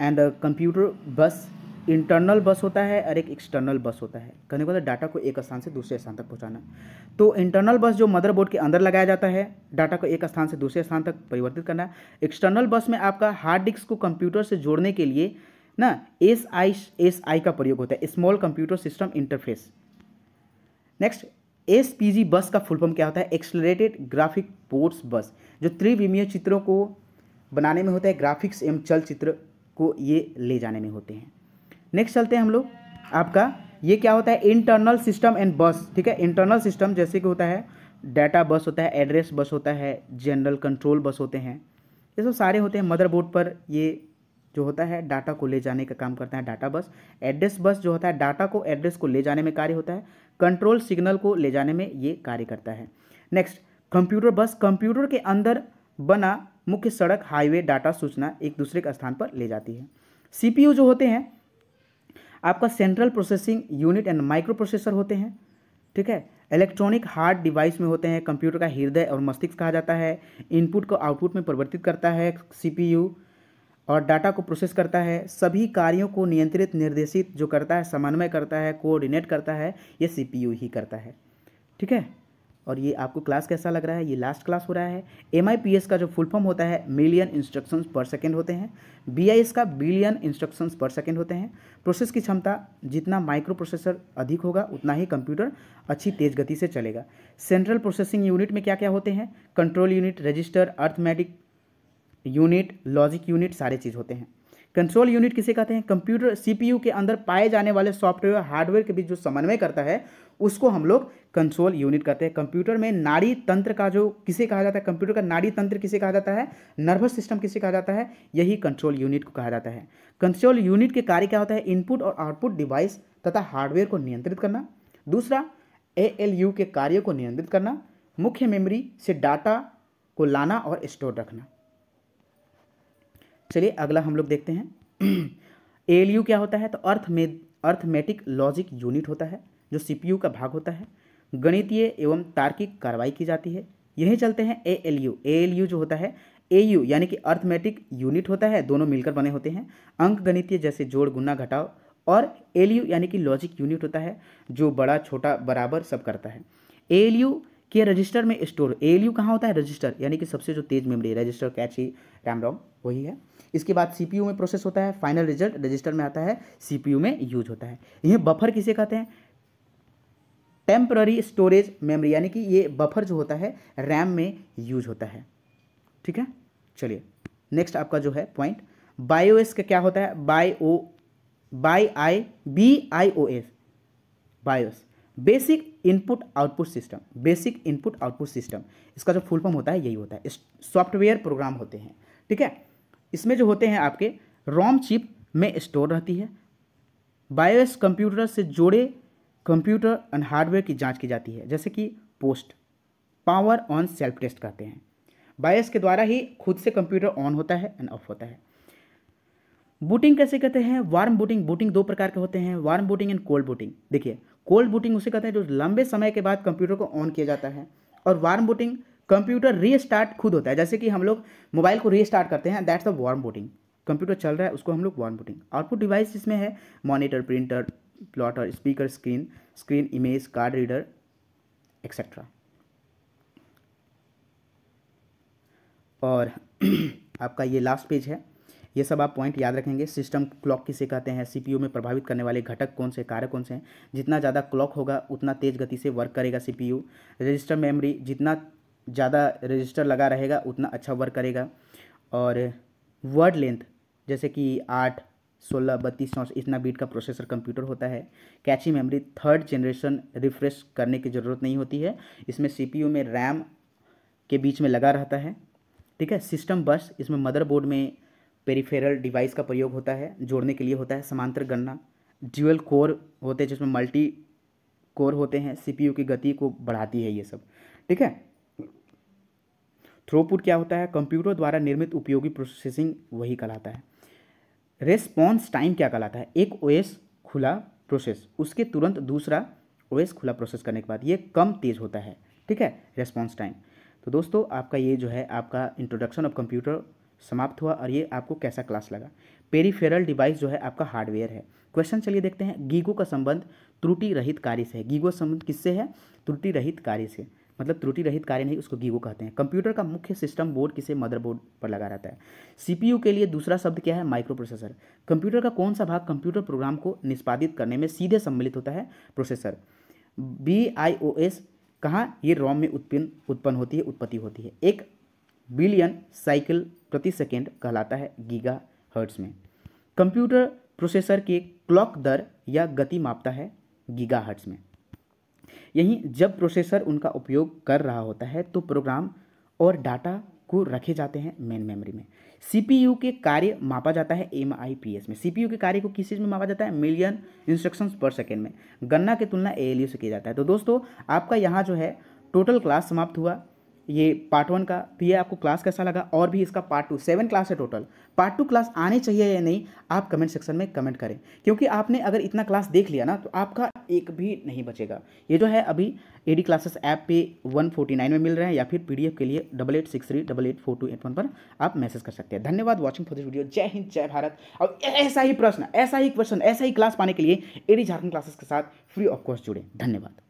एंड कंप्यूटर बस इंटरनल बस होता है और एक एक्सटर्नल बस होता है। कहने का डाटा को एक स्थान से दूसरे स्थान तक पहुंचाना। तो इंटरनल बस जो मदरबोर्ड के अंदर लगाया जाता है डाटा को एक स्थान से दूसरे स्थान तक परिवर्तित करना। एक्सटर्नल बस में आपका हार्ड डिस्क को कंप्यूटर से जोड़ने के लिए ना एस आई एस आई का प्रयोग होता है small computer system interface next S bus का फुल फॉर्म क्या होता है? एक्सलरेटेड ग्राफिक पोर्ट्स बस जो त्रिविमीय चित्रों को बनाने में होता है। ग्राफिक्स एवं चलचित्र को ये ले जाने में होते हैं। नेक्स्ट चलते हैं हम लोग। आपका ये क्या होता है? इंटरनल सिस्टम एंड बस ठीक है? इंटरनल सिस्टम जैसे कि होता है डाटा बस होता है एड्रेस बस होता है जनरल कंट्रोल बस होते हैं। ये सब सारे होते हैं मदरबोर्ड पर। ये जो होता है डाटा को ले जाने का काम करता है डाटा बस। एड्रेस बस जो होता है डाटा को एड्रेस को ले जाने में कार्य होता है। कंट्रोल सिग्नल को ले जाने में ये कार्य करता है। नेक्स्ट कंप्यूटर बस। कंप्यूटर के अंदर बना मुख्य सड़क हाईवे डाटा सूचना एक दूसरे के स्थान पर ले जाती है। सीपीयू जो होते हैं, आपका central processing unit and micro processor होते हैं, ठीक है? इलेक्ट्रॉनिक हार्ड डिवाइस में होते हैं कंप्यूटर का हृदय और मस्तिष्क कहा जाता है। इनपुट को आउटपुट में परिवर्तित करता है सीपीयू और डाटा को प्रोसेस करता है। सभी कार्यों को नियंत्रित, निर्देशित जो करता है, समन्वय करता है, कोऑर्डिनेट करता है, ये सीपीयू ही करता है। ठीक है? और ये आपको क्लास कैसा लग रहा है? ये लास्ट क्लास हो रहा है। एमआईपीएस का जो फुल फॉर्म होता है मिलियन इंस्ट्रक्शंस पर सेकेंड होते हैं। बीआईएस का बिलियन इंस्ट्रक्शंस पर सेकेंड होते हैं। प्रोसेस की क्षमता, जितना माइक्रो प्रोसेसर अधिक होगा, उतना ही कंप्यूटर अच्छी तेज गति से चलेगा। सेंट्रल प्रोसेसिंग यूनिट में क्या क्या होते हैं? Control unit register arithmetic unit, logic unit, सारे चीज़ होते हैं। कंट्रोल यूनिट किसे कहते हैं? कंप्यूटर सीपीयू के अंदर पाए जाने वाले सॉफ्टवेयर, हार्डवेयर के बीच जो समन्वय करता है, उसको हम लोग कंट्रोल यूनिट कहते हैं। कंप्यूटर में नाड़ी तंत्र का जो, किसे कहा जाता है? कंप्यूटर का नाड़ी तंत्र किसे कहा जाता है? नर्वस सिस्टम किसे कहा जाता है? यही कंट्रोल यूनिट को कहा जाता है। कंट्रोल यूनिट के कार्य क्या होता है? इनपुट और आउटपुट डिवाइस तथा हार्डवेयर को नियंत्रित करना। दूसरा ए के कार्यों को नियंत्रित करना। मुख्य मेमोरी से डाटा को लाना और स्टोर रखना। चलिए अगला हम लोग देखते हैं। *clears throat* ए क्या होता है? तो अर्थ में, अर्थमेटिक लॉजिक यूनिट होता है, जो सीपीयू का भाग होता है। गणितीय एवं तार्किक कार्रवाई की जाती है। यही चलते हैं A L U A L U जो होता है ए यू यानी कि अर्थमेटिक यूनिट होता है, दोनों मिलकर बने होते हैं। अंक गणितीय जैसे जोड़ गुना घटाव। और एल यू यानी कि लॉजिक यूनिट होता है, जो बड़ा, छोटा, बराबर सब करता है। ए एल यू के रजिस्टर में स्टोर ए एल यू कहाँ होता है? रजिस्टर, यानी कि सबसे जो तेज memory register, cache, RAM ROM, वही है। इसके बाद सीपीयू में प्रोसेस होता है फाइनल रिज़ल्ट रजिस्टर में आता है सीपीयू में यूज़ होता है। यह बफर किसे कहते हैं? टेम्पररी स्टोरेज मेमोरी यानी कि ये बफर जो होता है रैम में यूज़ होता है। ठीक है? चलिए नेक्स्ट आपका जो है पॉइंट बायोएस का क्या होता है? O by I B I O S BIOS basic input output system, basic input output system, इसका जो फुल फॉर्म होता है, यही होता है। सॉफ्टवेयर प्रोग्राम होते हैं, ठीक है? इसमें जो होते हैं आपके, रोम चिप में स्टोर रहती है। बायोएस कंप्यूटर से जोड़े कंप्यूटर एंड हार्डवेयर की जाँच की जाती है, जैसे कि POST, power on self test कहते हैं। बायस के द्वारा ही खुद से कंप्यूटर ऑन होता है एंड ऑफ़ होता है। बूटिंग कैसे कहते हैं? वार्म बूटिंग बूटिंग दो प्रकार के होते हैं, warm booting and cold booting. देखिए कोल्ड बूटिंग उसे कहते हैं, जो लंबे समय के बाद कंप्यूटर को ऑन किया जाता है। और वार्म बूटिंग, कंप्यूटर रीस्टार्ट खुद होता है। जैसे कि हम लोग मोबाइल को रीस्टार्ट करते हैं that's the warm booting computer चल रहा है, उसको हम लोग वार्म बूटिंग आउटपुट डिवाइस इसमें है monitor printer plotter speaker screen screen image card reader etcetera और *clears throat* आपका ये लास्ट पेज है। ये सब आप पॉइंट याद रखेंगे। सिस्टम क्लॉक किसे कहते हैं? सीपीयू में प्रभावित करने वाले घटक कौन से? कार्य कौन से हैं? जितना ज़्यादा क्लॉक होगा, उतना तेज़ गति से वर्क करेगा सीपीयू रजिस्टर मेमोरी जितना ज़्यादा रजिस्टर लगा रहेगा, उतना अच्छा वर्क करेगा। और वर्ड लेंथ जैसे कि आठ, सोलह, बत्तीस चौंसठ इतना बीट का प्रोसेसर कंप्यूटर होता है। Cache memory third generation refresh करने की ज़रूरत नहीं होती है। इसमें सीपीयू में रैम के बीच में लगा रहता है। ठीक है? सिस्टम बस इसमें मदरबोर्ड में पेरीफेरल डिवाइस का प्रयोग होता है, जोड़ने के लिए होता है समांतर गणना। ड्यूअल कोर होते हैं, जिसमें मल्टी कोर होते हैं सीपीयू की गति को बढ़ाती है ये सब। ठीक है? थ्रोपुट क्या होता है? कंप्यूटर द्वारा निर्मित उपयोगी प्रोसेसिंग वही कहलाता है। रेस्पॉन्स टाइम क्या कहलाता है? एक ओएस खुला प्रोसेस उसके तुरंत दूसरा ओएस खुला प्रोसेस करने के बाद ये कम तेज़ होता है। ठीक है? रेस्पॉन्स टाइम तो दोस्तों, आपका ये जो है, आपका इंट्रोडक्शन ऑफ़ कंप्यूटर समाप्त हुआ और ये आपको कैसा क्लास लगा? पेरीफेरल डिवाइस जो है आपका हार्डवेयर है। क्वेश्चन चलिए देखते हैं, गीगो का संबंध त्रुटि रहित कार्य से है। गीगो संबंध किससे है? त्रुटि रहित कार्य से। मतलब त्रुटि रहित कार्य नहीं, उसको गीगो कहते हैं। कंप्यूटर का मुख्य सिस्टम बोर्ड किसे? मदरबोर्ड पर लगा रहता है। सीपीयू के लिए दूसरा शब्द क्या है? माइक्रो प्रोसेसर कंप्यूटर का कौन सा भाग कंप्यूटर प्रोग्राम को निष्पादित करने में सीधे सम्मिलित होता है? Processor B I O S कहाँ? ये रोम में उत्पन्न उत्पन्न होती है, उत्पत्ति होती है। एक बिलियन साइकिल प्रति सेकेंड कहलाता है गीगा हर्ट्स में। कंप्यूटर प्रोसेसर के क्लॉक दर या गति मापता है गीगा हर्ट्स में। यहीं जब प्रोसेसर उनका उपयोग कर रहा होता है तो प्रोग्राम और डाटा को रखे जाते हैं मेन मेमोरी में। सीपीयू के कार्य मापा जाता है एमआईपीएस में। सीपीयू के कार्य को किस चीज़ में मापा जाता है? मिलियन इंस्ट्रक्शंस पर सेकेंड में। गन्ना की तुलना एएलयू से किया जाता है। तो दोस्तों, आपका यहाँ जो है, टोटल क्लास समाप्त हुआ। ये पार्ट वन का तो ये आपको क्लास कैसा लगा? और भी इसका पार्ट टू सेवन क्लास है टोटल पार्ट टू क्लास आने चाहिए या नहीं, आप कमेंट सेक्शन में कमेंट करें। क्योंकि आपने अगर इतना क्लास देख लिया ना तो आपका एक भी नहीं बचेगा। ये जो है अभी ए डी क्लासेस ऐप पे वन फोर्टी नाइन में मिल रहे हैं, या फिर पीडीएफ के लिए double eight six three double eight four two eight one पर आप मैसेज कर सकते हैं। धन्यवाद वॉचिंग फॉर दिस वीडियो जय हिंद, जय भारत। और ऐसा ही प्रश्न, ऐसा ही क्वेश्चन ऐसा ही क्लास पाने के लिए ए डी झारखंड क्लासेस के साथ फ्री ऑफ़ कॉस्ट जुड़े। धन्यवाद।